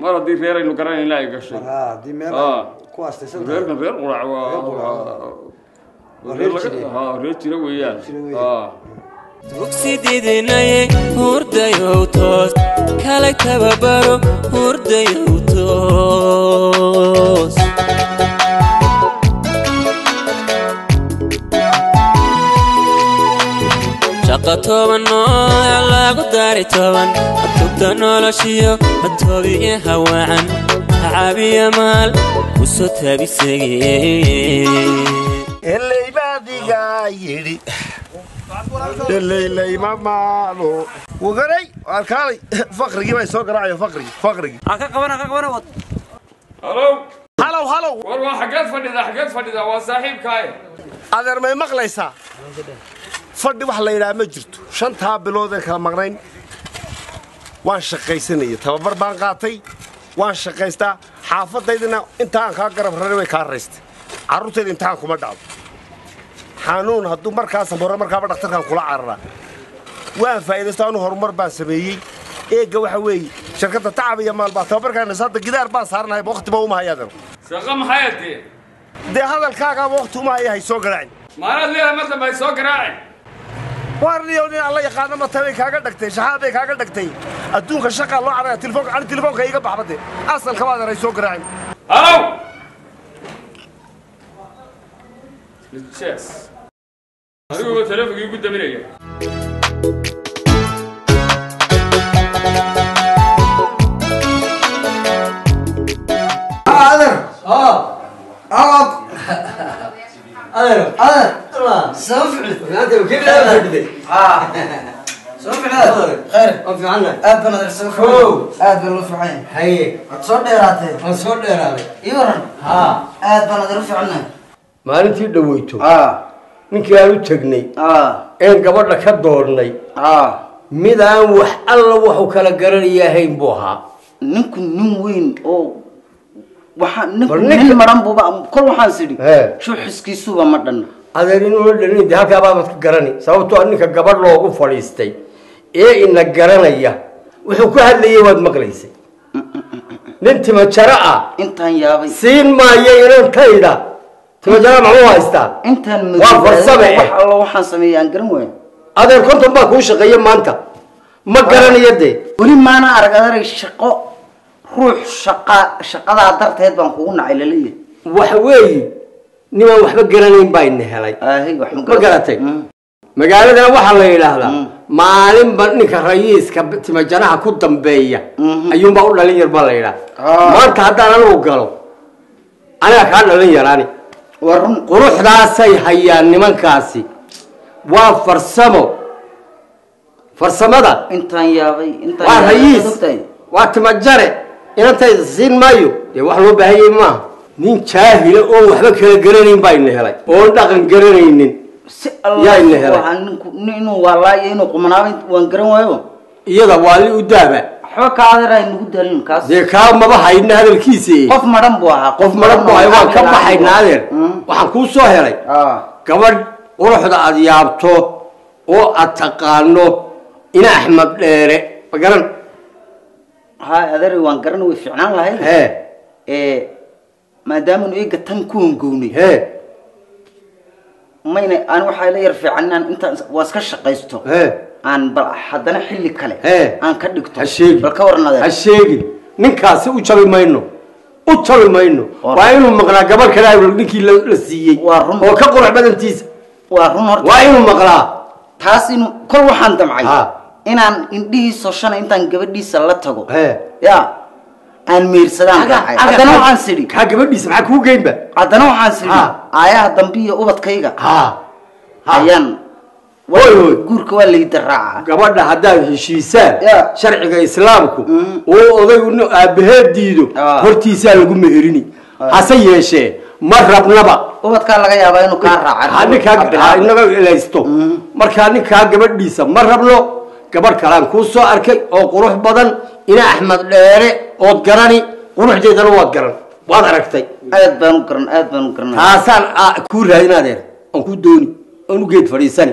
mar haddii reer aynu garanayna ay gashay ah, reerkan reer qurac waa reer jira weeyaan tugsididinaye hurdayow toos kale tababaro hurdayow toos shaqa toban oo ah laagu dari toban maal kuso taabisagee dheleylayma maalo wagarey alkaalay fakrigii bay soo garaacayo fakrigi fakrigi aka qabana ka qabana wad halow halow halow war waa xageed fadhida xageed fadhida waa saaxiibkaaye adeer may maqlaysaa fadhi wax la yidhaha ma jirto shantaa bilood ee kala maqnayn waan shaqaysanaya tababar baan qaatay waan shaqaystaa xaafadaydina intaaan kaa garab rari way kaa raystay carruurtayda imtixaan kuma dhacdo xanuun hadduu markaa samborro markaaba dhakhtarkan kula carara waan faa'iidaysto anuu horumar baan sameeyey eegga waxa weeye shirkadda tacab iyo maalbaa tababarkaana hadda gidaar baan saaranhay waqtiba uma hayaadan shaqa maxay adee dee hadalkaagaaba waqti uma haya hay soo garaacin maalaad leedahay mar dambe hay soo garaacin warniyow nin alla yaqaana matabay kaaga dhagtay shaxaabay kaaga dhagtay adduunka shaqaa loo caraya telefoon ani telefoonka iga baxbade asalka baadan hay soo garaacin halow Yes. adigoo taleefankii ugu daminaya aad baan adala fiicnay haye waad soo dheeraatay waan soo dheeraaday iyo waran aad baan adala fiicnay maalintii dhaweyto ninkii aan u tegnay ah. een gabadha ka doornay ah. mid aan wax alla waxu kala garanayaa hayn buu ahaa ninku nin weyn oo nin maran buuba kol waxaans ah ninka gabadh loogu fadhiistay ee ina garanaya wuxuu ku hadlayay waad maqlaysay mm, mm, mm, nin timo jaro siin maayo inan timajaaa maxbuu adeer konton baa kuu shaqeeya maanta ma garanayo dee weli maana arag adeeray shaqo ruux shaqa shaqadaa darteed baan kugu nacay laleeyahay waxa weeye nimaan waxba garanayn ina helay ma garatay mm. magaaladana waxaa la yidhaahdaa mm. maalinba ninka rayiiska timajanaha ku dambeeya mhm. ayuunbaa u dhalin yar baa la yidhaahda ah. maanta haddaan anigu galo anigaa kaa dhalin yaraani warun quruxdaasay hayaan nimankaasi waa farsamo farsamada waa rayiis waa timajare inantayda siin maayo dee wax loo baahanyay maaha nin jaahila oon waxba kala garanayn bayna helay oon dhaqan garanaynin yaayna helay iyada waali u daaba waxba kaa maba hayna hadalkiise qof madhan buu ahaa qof hmm. waxaan kuu soo helay ah. gabadh quruxda aad yaabto oo aad taqaano ina axmed dheere ma garan waan garan way fiicnaan lahayd e iga tan ku hongownay mayna aan waxaa la yar fiicanaan intaan waa iska shaqaysto aan bal haddana xilli kale aan ka dhigto bal ka warnade ha sheegin ninkaasi u jabi mayno u jabi mayno waa inuu maqlaa gabarh kale awlodhinkii la siiyey oo ka qurux badantiisa waa run horta waa inuu maqlaa taas inuu kol waxaan damcay inaan indhihiisoo shanay intaan gabadhiisa la tago ya aan meersadaan haddana waxaan sidhi kaa gabadhiisa maxaa kuu geynba haddana waxaan sidhi aayaha dambiiyo ubadkayga ayaan guurka waa laydda raaca gabadha haddaad heshiisaan sharciga islaamku uu mm. oday aabaheed ah, diido hortiisaa lagu meherini hase yeeshee ma rabnaba ubadkaa laga yaaba inuu kaa raacaninnaga elaysto markaa mm. ninkaa gabadhiisa ma rabno gabadh kalaan kuu soo arkay oo qurux badan ina axmed dheere ood garani quruxdeedana waad garan waad aragtay aad baan garan aad baan garan taasaan ah, kuu raay in adeer aan kuu dooni aan u geed fadhiisani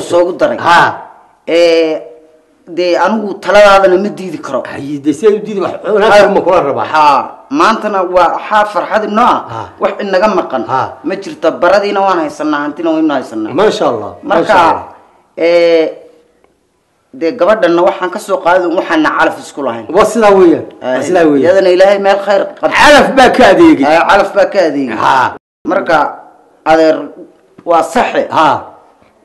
soogu dee anigu taladaadana ma diidi karo maantana waa waxaa farxad inoo ah wax inaga maqan ma jirto baradiina waan haysanaa hantina waynu haysanaa maasha allah marka dee gabadhana waxaan kasoo qaada waxaana calaf isku lahayn wa sidaa weyaan sidaa weyan iyadana ilaahay meel khayr calaf baa ka adeegay calaf baa ka adeegay marka adeer waa saxe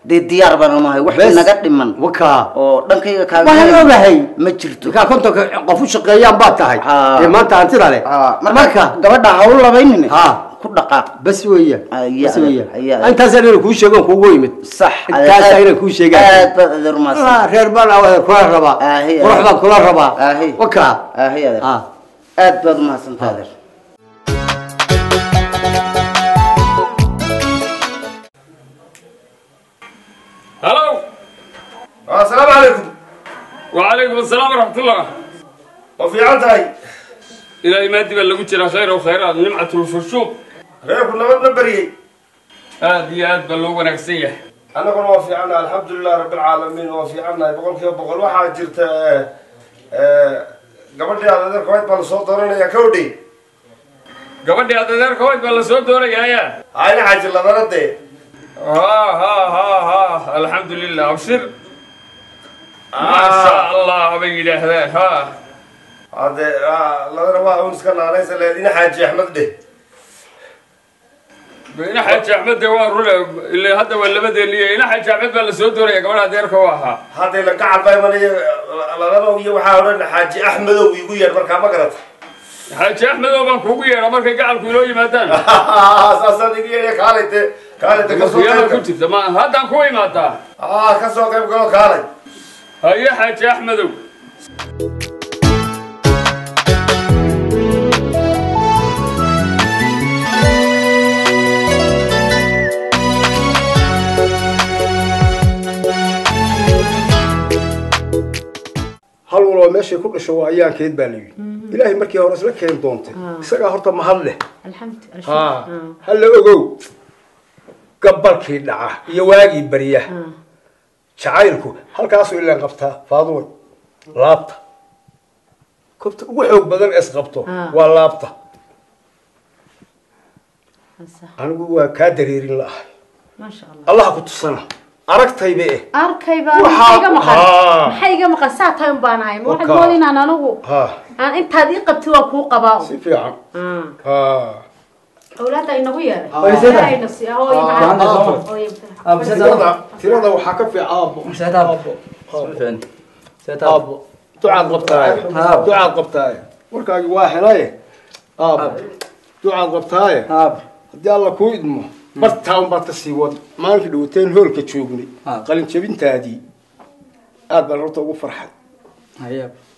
dee diyaar baan unahay wax inaga dhiman waka oo dhankayga kaagoobahay ma jirto ka kontonka qof u shaqeeyaan baad tahay ee maanta hantida leh marka gabadha ha u labaynin ku dhaqaaq bas weeyaan bas weeyaan intaasaan inay kuu sheegaan kuugu yimid sax intaasaan inay kuu sheegaan aad baad adeer umaadsan reer baan adeer ah, kula rabaa qurux baan kula rabaa waka aad baad umahadsantaa adeer آه، السلام عليكم وعليكم السلام ورحمة الله وفي عدهي إلى إمادي بل لقد جرى خير وخيرات نمعة غير ريكم لما نبري هذه آد بلوغ لو أنا كنا وفي عنا الحمد لله رب العالمين وفي عنا بقول كيف بقول واحد جرت آه، آه، قبل دي هذا كويت بل صوت دورنا يا كودي قبل دي هذا كويت بل صوت دورنا يا يا هاي حاجة الله ها ها ها ها الحمد لله أبشر maasha allah bay yidhaahdaan ha hade labana waa un naanaysa leed ina xaaji axmed dheh ina xaaji axmed dee waa rule ila hadda waa labadeeniya ina xaaji axmed baa lasoo dooraya gabadha deerka u ahaa haddee la gacal baymanayo lalaba iyo waxaa odhan xaaji axmedow igu yeer markaa ma garata xaaji axmedow baan kuugu yeedha markay gacalku inoo yimaadaan saasaan igu yeedhay kaalay dee kasoo qeyb ku jirta imaadaa ah kasoo qeyb galo kaalay هيا حاج احمد هل والله ماشي كل شو أيام كيد بالي إلى هم ركيا ورسلا كيد دونت آه. سرعة هرت محلة الحمد لله آه. آه. هلا أقو قبل كيد لعه يواجه بريه jacaylku halkaasuu ilaan qabtaa faaduur laabta kobta ugu xoog badan isqabto waa laabta anigu waa kaa dareerin la'ahay allah ku tusana aragtayba eh arkaybaamaxaa iga maqan saa tayn baan ahay waxaad mool inaan anigu aan intaad ii qabti waa kuu qabaa si fiican أولادها إنه غير أولادها إنه سيا هو يبعد هو يبعد بسيطة ترى لو حكب في أبو بسيطة أبو فين بسيطة أبو تعال قبتاي تعال قبتاي وركاج واحد أيه أبو تعال قبتاي أبو هدي الله كويد مه برتاون برتسيود ما نك دوتين هول كتشوقني قلنا شبين تادي أبو الرطوب وفرحة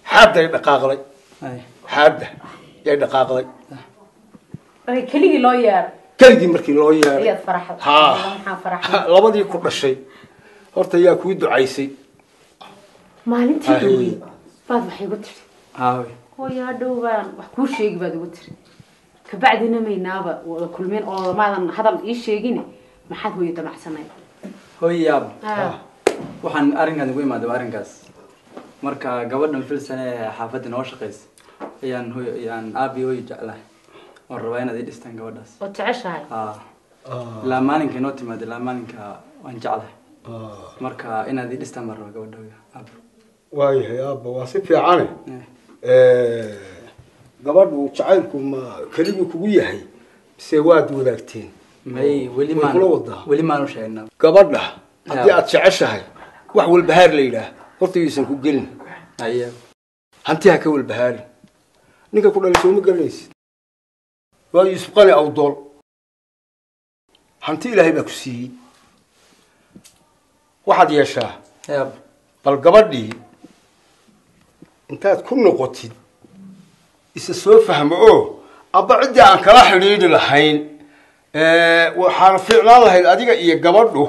حابدة يدقاقلي حابدة يدقاقلي آه. كلي لوير كلي لوير يا فرحة ها فرحة لابدي كل شيء هرت يا كويد عيسي ما لنتي دوي بعد ما حيقتري هاوي ويا دوبان وحكو شيء بعد وتر كبعد هنا ما ينابا وكل مين أو ما هذا الشيء جيني ما حد ويا تبع سنة هوي يا ب آه. وحن أرينا دوي ما دوا أرينا كاس مركا قبرنا في السنة حافظنا وش قيس يعني هو يعني أبي هو يجعله oo rabaa inaad ii dhistaan gabadhaas oo jeceshahay ilaa maalinka inoo timaada ilaa maalinka waan jeclahay marka inaad ii dhistaan baan rabaa gabadhooda aabo waayahay aaba waa si fiicane gabadhu jacaylku ma keligu kugu yahay mise waad wadaagteen may weli maa weli maanu sheegna gabadha haddii aad jeceshahay wax walbahaar la yidhaah horta yuusan ku gelin hanti ha ka walbahaarin ninka ku dhalay sooma garanaysid waa yuusuf qani awdool hanti ilaahay baa ku siiyey waxaad yeeshaa bal gabadhii intaad ku noqotid isa soo fahmo oo oh, abba ciddii aan kala xidhiidhi lahayn waxaana fiiclaan lahayd adiga iyo gabadhu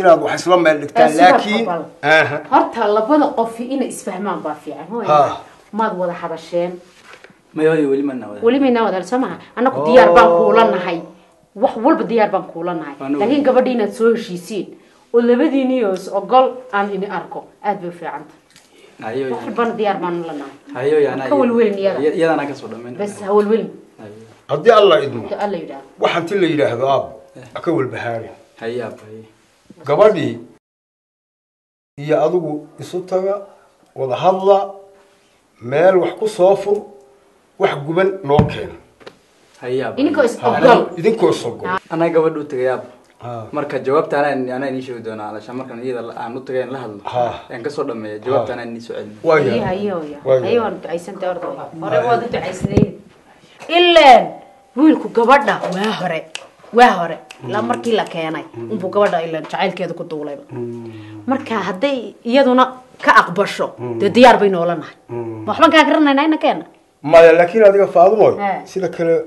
inaad wax isla meel dhigtaan laakiin horta labada qofi inay isfahmaan baa fiican maad wada hadasheen mayo weli ma nawada weli ma nawada soma anaku diyaar baan kuula nahay wax walba diyaar baan kuula nahay laakiin gabadha inaad soo heshiisiin oo labadiini yoos ogol aan ini arko aad bay fiicanta wax walbana diyaar baan la nahay ka welwelin iyadana kasoo dhamayn bas ha welwelin haddii alla idmo alla yidhaahdo waxaan ti la yidhaahdo aab ka welbahaarin hayaab gabadhii iyo adigu isu taga wada hadla meel wax ku soo fur wax guban noo keeno idinkoo isogol anaa gabadha u tagayaab marka jawaabta anaa inii sheegi doonaa alashaan markan iyada aan u tagay aan la hadlo aan kasoo dhameeya jawaabta anaa inii soo celin ileen wiilku gabadha waa hore waa hore ilaa markii la keenay unbuu gabadha ileen jacaylkeeda ku duulayba marka hadday iyaduna ka aqbasho dee diyaar bay noolanahay waxbaan kaa garanaynaa inakeena maya laakin adiga faadumoy eh. sida kale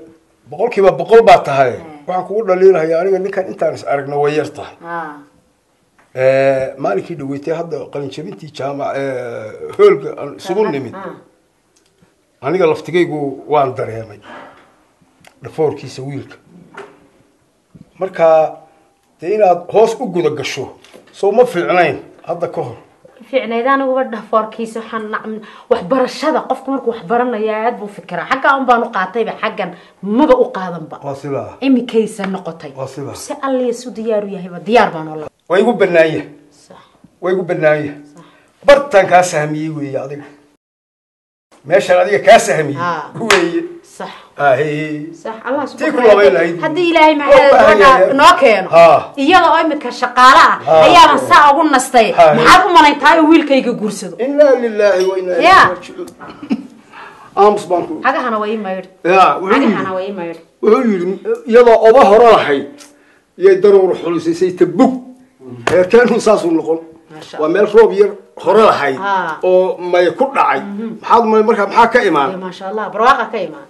boqolkiiba boqol baa tahay eh. waxaan kugu dhaliilahaya aniga ninkan intaan is aragna way yar tahay ah. eh, maalinkii dhaweytay hadda qalinjabintii jaama hoolga aan isugu nimid ah. aniga laftigaygu waan dareemay dhafoorkiisa wiilka markaa dee inaad hoos u guda gasho soo ma fiicnayn hadda ka hor fiicnayd aniguba dhafoorkiisa waxaan waxbarashada qofku markuu waxbaranaya aada buu fikiraa xaggaa un baan u qaatayba xaggan maba u qaadanba imikaysa noqotay si alliya diyaaru yahayba diyaar baan ola waa igu banaanya waa igu banaanya bartaan kaa sahmiyey weeye adiga meeshaan adiga kaa sahmiyey weye صح اي صح الله سبحانه وتعالى هدي الهي ما نو كينو iyada oo imidka shaqaale ah ayaa saa ugu nastay maxaa u malayn tahay wiilkayga guursado inna lillahi wa inna ilayhi raji'un aams banku hagahana way mayr ya hagahana way mayr wuxuu yiri iyada oba hore lahayd iyo daruur xulisay tabug heerkaanu saas u noqon waa meel roob yar hore lahayd oo may ku dhacay maxaad markaa maxaa ka imaan ma sha Allah barwaqa ka imaan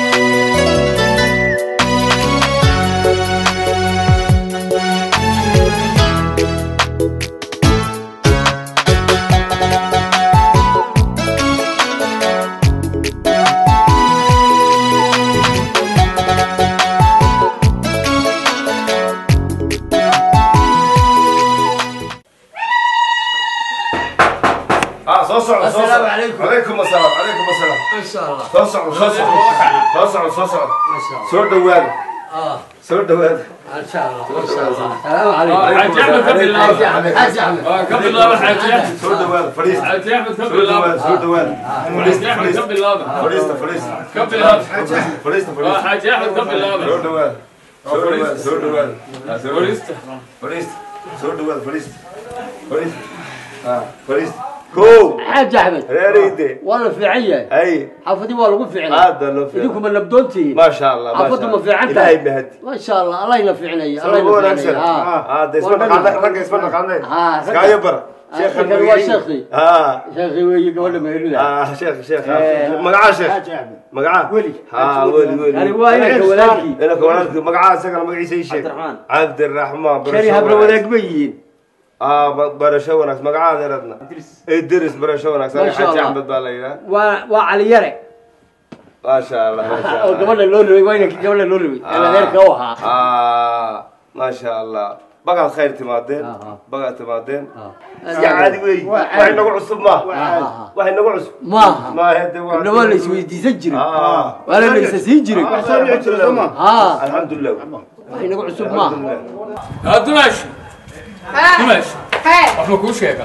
الخصع والخصع الخصع والخصع سور دواله اه سور دواله ان شاء الله ان شاء الله السلام عليكم حاج آه، احمد إيه، إيه، إيه، آه، قبل الله حاج احمد قبل الله حاج احمد سور دواله فريسه حاج احمد قبل الله سور دواله آه، حاج احمد قبل الله فريسه فريسه قبل الله فريسه فريسه حاج احمد قبل الله سور دواله سور دواله فريسه فريسه سور دواله فريسه فريسه اه فريسه كو حاج احمد ريريدي والله فيعيه اي حافظي والله في فيعنا هذا لو فيعنا لكم اللبدونتي ما شاء الله ما شاء الله في عنك الهي بهدي ما شاء الله الله ينفعنا الله ينفعنا اه هذا اسمنا قاعد رجع اسمنا قاعد اه, آه، سكاي شيخ شيخ المغيري شيخي اه شيخي ويجي قبل ما يقول اه شيخ شيخ آه. آه، مقعاه شيخ مقعاه ولي اه ولي ولي يعني وايد ولدك مقعاه سكر مقعيس اي عبد الرحمن عبد الرحمن بيين آه برشا وناس مقعاد ردنا ادرس إدريس برشا وناس ما شاء الله إيه؟ وعلى يرى ما شاء الله ما شاء الله قبل اللولوي وينك قبل اللولوي آه. أنا غير كوها آه ما شاء الله بقى الخير تمادين آه، آه. بقى تمادين يعني عادي وين واحد نقول عصب ما واحد نقول عصب ما ما هدي واحد نقول ليش ويدي ولا ليس الحمد لله الحمد لله نقول عصب ما هدوش wa lagu sheeg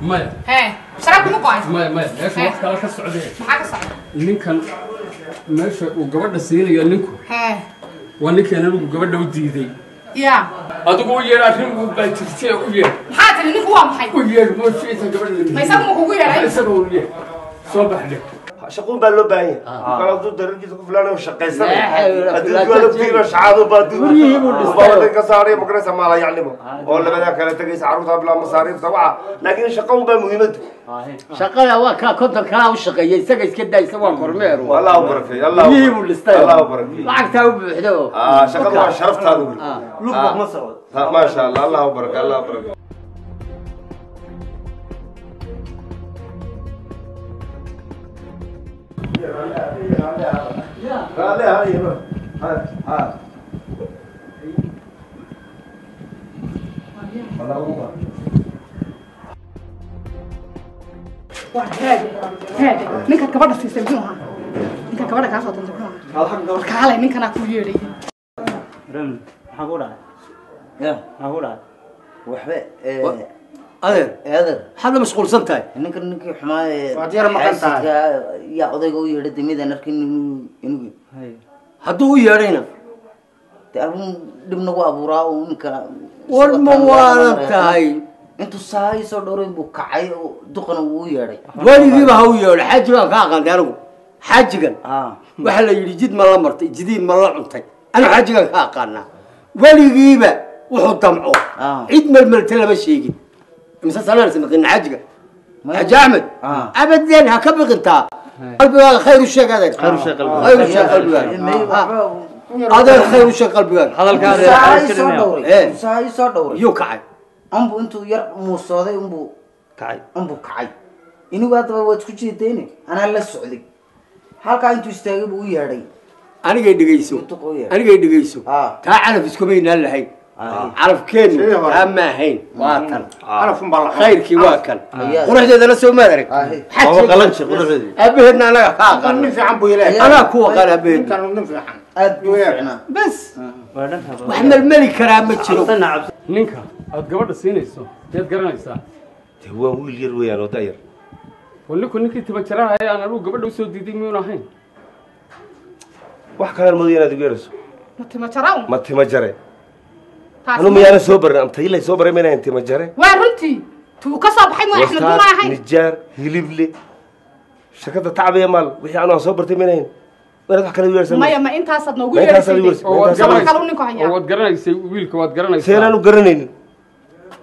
maya maya meesha wax kala ka socdee ninkan meesha uu gabadha siinayo ninku waa ninkeen anigu gabadha u diiday ya adigu u yeedh arrin baa jirte u yeedh maxaa tiri ninku waa maxay u yeedh mooshita gabadha ma isagu ma kugu yeedhay isaga u yeedh soo baxdhe شقون بان لو باهي قالوا كي تقول فلان واش وشقيسن هذو دو دير شعابو بادو وبابا كساري بكره سما آه. لا يعلمه ولا بدا كلا تقيس عروضها بلا مصاريف طبعا لكن شقون بان مهمته آه، شقايا هو كا كنت كلا وشقيه اسا اسك داي سوا كورمير والله يبارك فيه الله يبارك الاستاذ طيب. الله يبارك فيه لعقتها بحدو اه شقايا شرفت لو ما سوت ما شاء الله الله يبارك الله يبارك ninka gabadha siisay muxuu ahaa ninka gabadha kaa soo dantay muxuu ahaa kaalay ninkanaa ku yeedhay maxaa ku dhacay maxaa ku dhacay waxba adeer adeer maxaad la mashquulsan tahay ninka ninkii xumaayxaasidka eh, yaa odayga u yeedhayna de dhib nagu abuuraa oo ninka war ma waanan tahay intuu saa isoo dhowreyn buu kacay oo duqana wuu yeedhay weligiiba ha u yeedho xaaji baan ka aqaantay anigu xaajigan ah. waxaa la yidhi jid ma martay jidiid ma cuntay anigu xaajigan ka aqaanaa weligiiba wuxuu damco ah. cid melmelta lama sheegin مسلسل انا سمك ان عجقه حج احمد ابدا آه. هكبق انت قلبي خير الشيء هذا خير الشيء قلبي خير الشيء قلبي هذا خير وش آه. قلبي هذا الكاري ساعي صار دوري إيه ساعي صار دوري يو كعي أمبو أنتو ير مصادة أمبو كعي أمبو كعي إني بعد ما وتكوتشي تاني أنا لا سعودي هل كان أنتو استعجب ويا ري أنا جاي دقيسو أنا جاي دقيسو آه. تعرف إيش كمين هلا هاي carafkeennu taa ma ahayn waa kan khayrkii waa kan quruxdeeda la soo maad arag aabbaheedna anaga ka aqananaa ku aqaan aabbaheed bas wax melmeli karaa ma jiro ninka aad gabadha siinayso miyaad garanaysaa dee waa wiil yar weeyaan oo dayar wa ninku ninkii tiba jarahaya aan anugu gabadha usoo diiday miyuun ahayn wax kalaan moodo inaad igu yarayso ma tima jare anu miyaana soo barin amta ilay soo baray mayna intima jare waa runtii tuu ka soo baxay mooy axmed uma ahayn nijaar hilible shirkadda tacbiya maal wixii anu aan soo bartay maynahayn inaad wax kala yeersan maya ma intaasaad noogu yeersan oo wad garanaysay wiilka waad garanaysay seenaanu garanaynin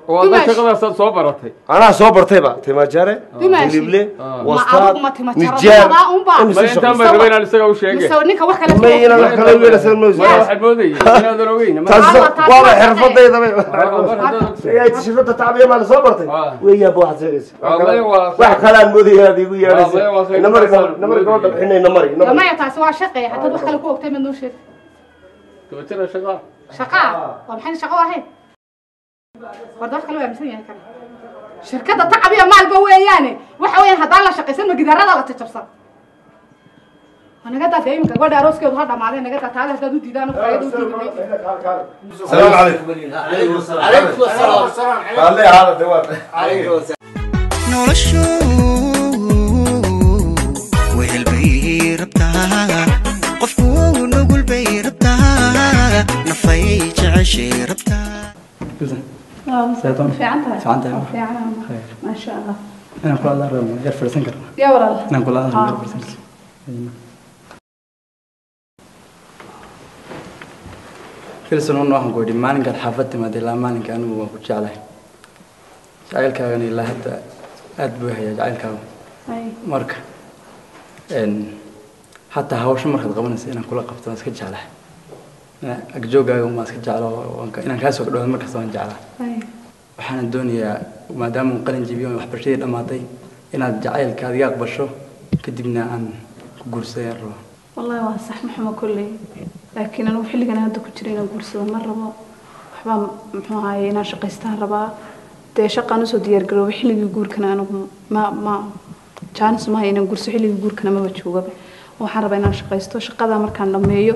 أنا صبرتي تيماجاري تيماجاري وصلتني جاري وصلتني جاري وصلتني شقاء طب حين شقاء هي يعني شركة تعبية مال بوي يعني وحوين هذا الله سن مقدار هذا الله تجبسن أنا قد أتى كقول داروس كي كده هذا أنا قد أتى هذا دو دودي ده دو فايد السلام عليكم عليكم السلام عليكم السلام عليكم هذا دوات عليكم نور الشوق وهل بيربتها قفون وقول بيربتها نفيت عشيربتها سيطون في عندها في عندها في عندها ما شاء الله أنا أقول الله رب غير فرسان كرنا يا ورا أنا أقول الله رب غير فرسان فلسن ونو waxaan ku yidhi maalinkaad xaafad timaadee laa maalinka anigu waan ku jeclahay jacaylkaagana ilaa hadda aad buu hayaa jacaylkaaga marka hataa hawsha markaad qabanaysa inaan kula qabto waan iska jeclahay agjoogaaga umaa iska jeclo inaan kaasoo kadhowda mar kasta waan jeclaa waxaana doonayaa maadaama un qalin jibiyo waxbarashadii dhammaatay inaad jacaylka adiga aqbasho kadibna aan ku guursaday rabo wallahi waa sax maxama kolley laakiin anugu xilligan hadda ku jira inaan guursado ma rabo waxbaa muxuu ahaye inaan shaqaystaan rabaa dee shaqaan usoo diyaargaroobay xilligii guurkana anugu ma ma jaanis maaha inaan guurso xilligii guurkana maba joogaba waxaan rabaa inaan shaqaysto shaqadaa markaan dhammeeyo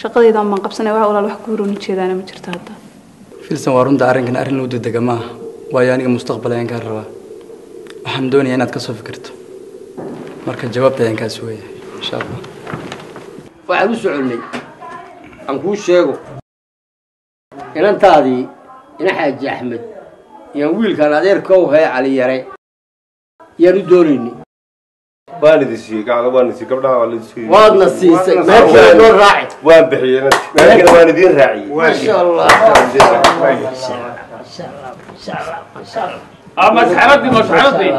shaqadaydan baan qabsanaya wax walaal wax ku horuun jeedaana ma jirto hadda filson waa runta arrinkan arrin loo degdega maaha waayo aniga mustaqbal ayaan kaa rabaa waxaan doonayaa inaad ka soo fikirto marka jawaabta ayaan kaa sugayaa insha allah waxaan u soconnay aan kuu sheego inantaadii ina xaaji axmed iyaan wiilkaan adeerka u hee cali yare iyaan u doonaynay والدي سي قاعد والدي سي قبلها والدي سي وادنا سي ما كان دور راعي وان بحي ما كان والدين راعي ما شاء الله ما شاء الله ما شاء الله ما شاء الله ما شاء الله مسحرتي مسحرتي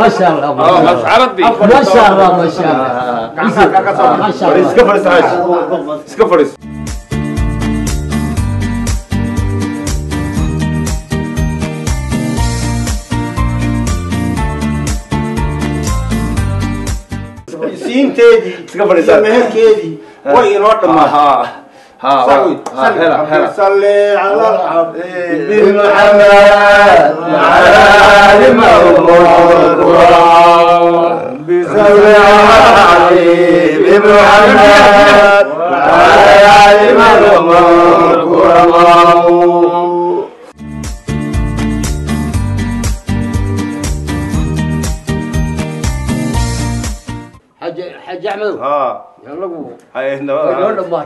ما شاء الله مسحرتي ما شاء الله ما شاء الله ما شاء الله اسكفرس اسكفرس diinteedii iyo meherkeedii waa inoo dhammaa صعود صلي على الحبيب محمد على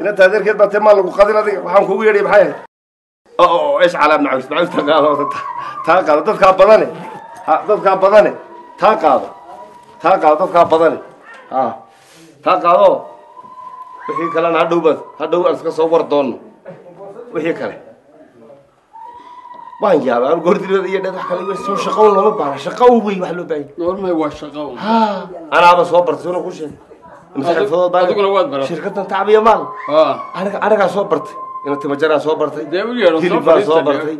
إن تهذير كده تم لو قادنا ذي وحن كوي يدي بحاجة أو إيش على ابن عيسى عيسى تقال تقال تفك بدني تفك بدني تقال تقال تفك آه ها تقالو وحي كلا نهدو بس هدو أنسك صور دون وحي كلا waan yaabay aan goordinada iyo dhagax kale soo shaqoon lama baara shaqoon wey wax loo baahan yahay normal waa shaqoon ha anaaba soo bartay soo ku sheegay maskaxdooda baa adiguna waad baratay shirkadan tacab iyo maal aniga anigaa soo bartay ina timajaraa soo bartay hilib baa soo bartay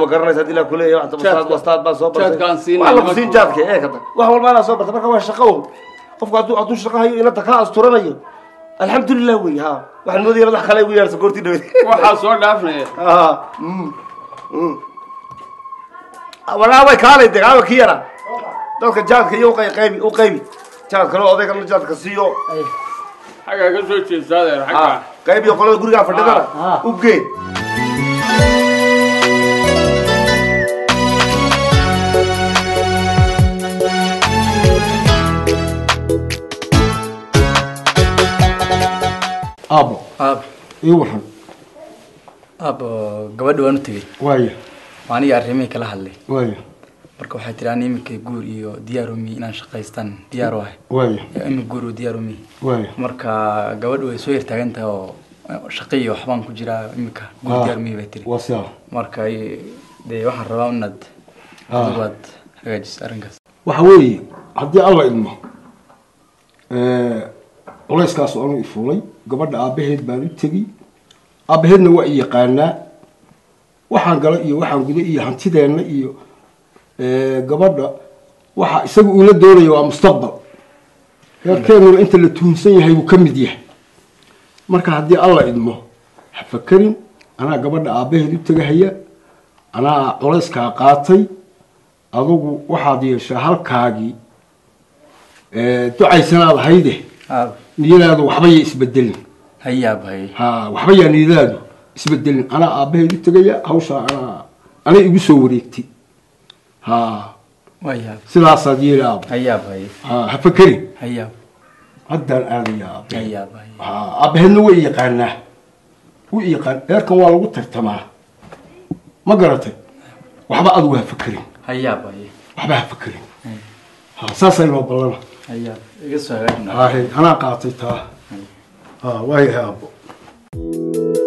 ma garanaysa hadii laa kuleeyahay waxta wastaad wastaad baan soo bartay waa lagu siin jaadka ee kada wax walba anaa soo bartay marka waa shaqo qofku hadduu hadduu shaqo hayo inanta ka asturanayo الحمد لله وي ها واحد مودي يلا خلي ويا سكورتي دوي وحا سو دافنا اه ولا وي كالي دغاوه كيرا دولك جاك يو قيمي او قيمي jaadkalo odaygana jaadka siiyo xaggaa ka soo jeesaadeer xagga qayb iyo qolada gurigaa fadhidana u gee aabbo aab ii waxan aabbo gabadha waan u tegey waaya waaniga arrimihii kala hadlay waaya marka waxaa jiraan iminka guur iyo diyaarumi inaan shaqaystaan diyaar wahay ima guur diyaarumi marka gabadha way soo yartaagantahay oo shaqa iyo waxbaan ku jiraa iminka guur ah, diyaarumi bay tiri marka dee waxaan rabaa inaad ah. adigu aad arrinkaas waxa weeye haddii alla idmo culeyskaas anu ifuulay gabadha aabaheed baan u tegiy aabaheedna waa i yaqaanaa waxaan gala iyo waxaan guda iyo hantideenna iyo gabadha waxa isaga uula doonaya waa mustaqbal reerkeenuna inta la tuunsan yahay buu ka mid yahay marka haddii alla idmo ha anaa gabadha aabaheed u tegahaya anaa culayskaa qaatay adugu waxaad yeeshaa halkaagii ducaysanaad hayde niyadaadu waxbaya isbedelin ha waxbayaa niyadaadu isbedelin anaa aabbaheed u tegaya hawshaa anaa anay igu soo wareegtay sidaasaad yiri ha fakerin haddaan aada yaab aabahedna way yaqaanaa u yaqaan eerkan er waa lagu tartamaa ma garatay waxba adugu ha fakerin waxba ha fakerin saasaa inoo ballana anaa qaatay taa waayahay aabbo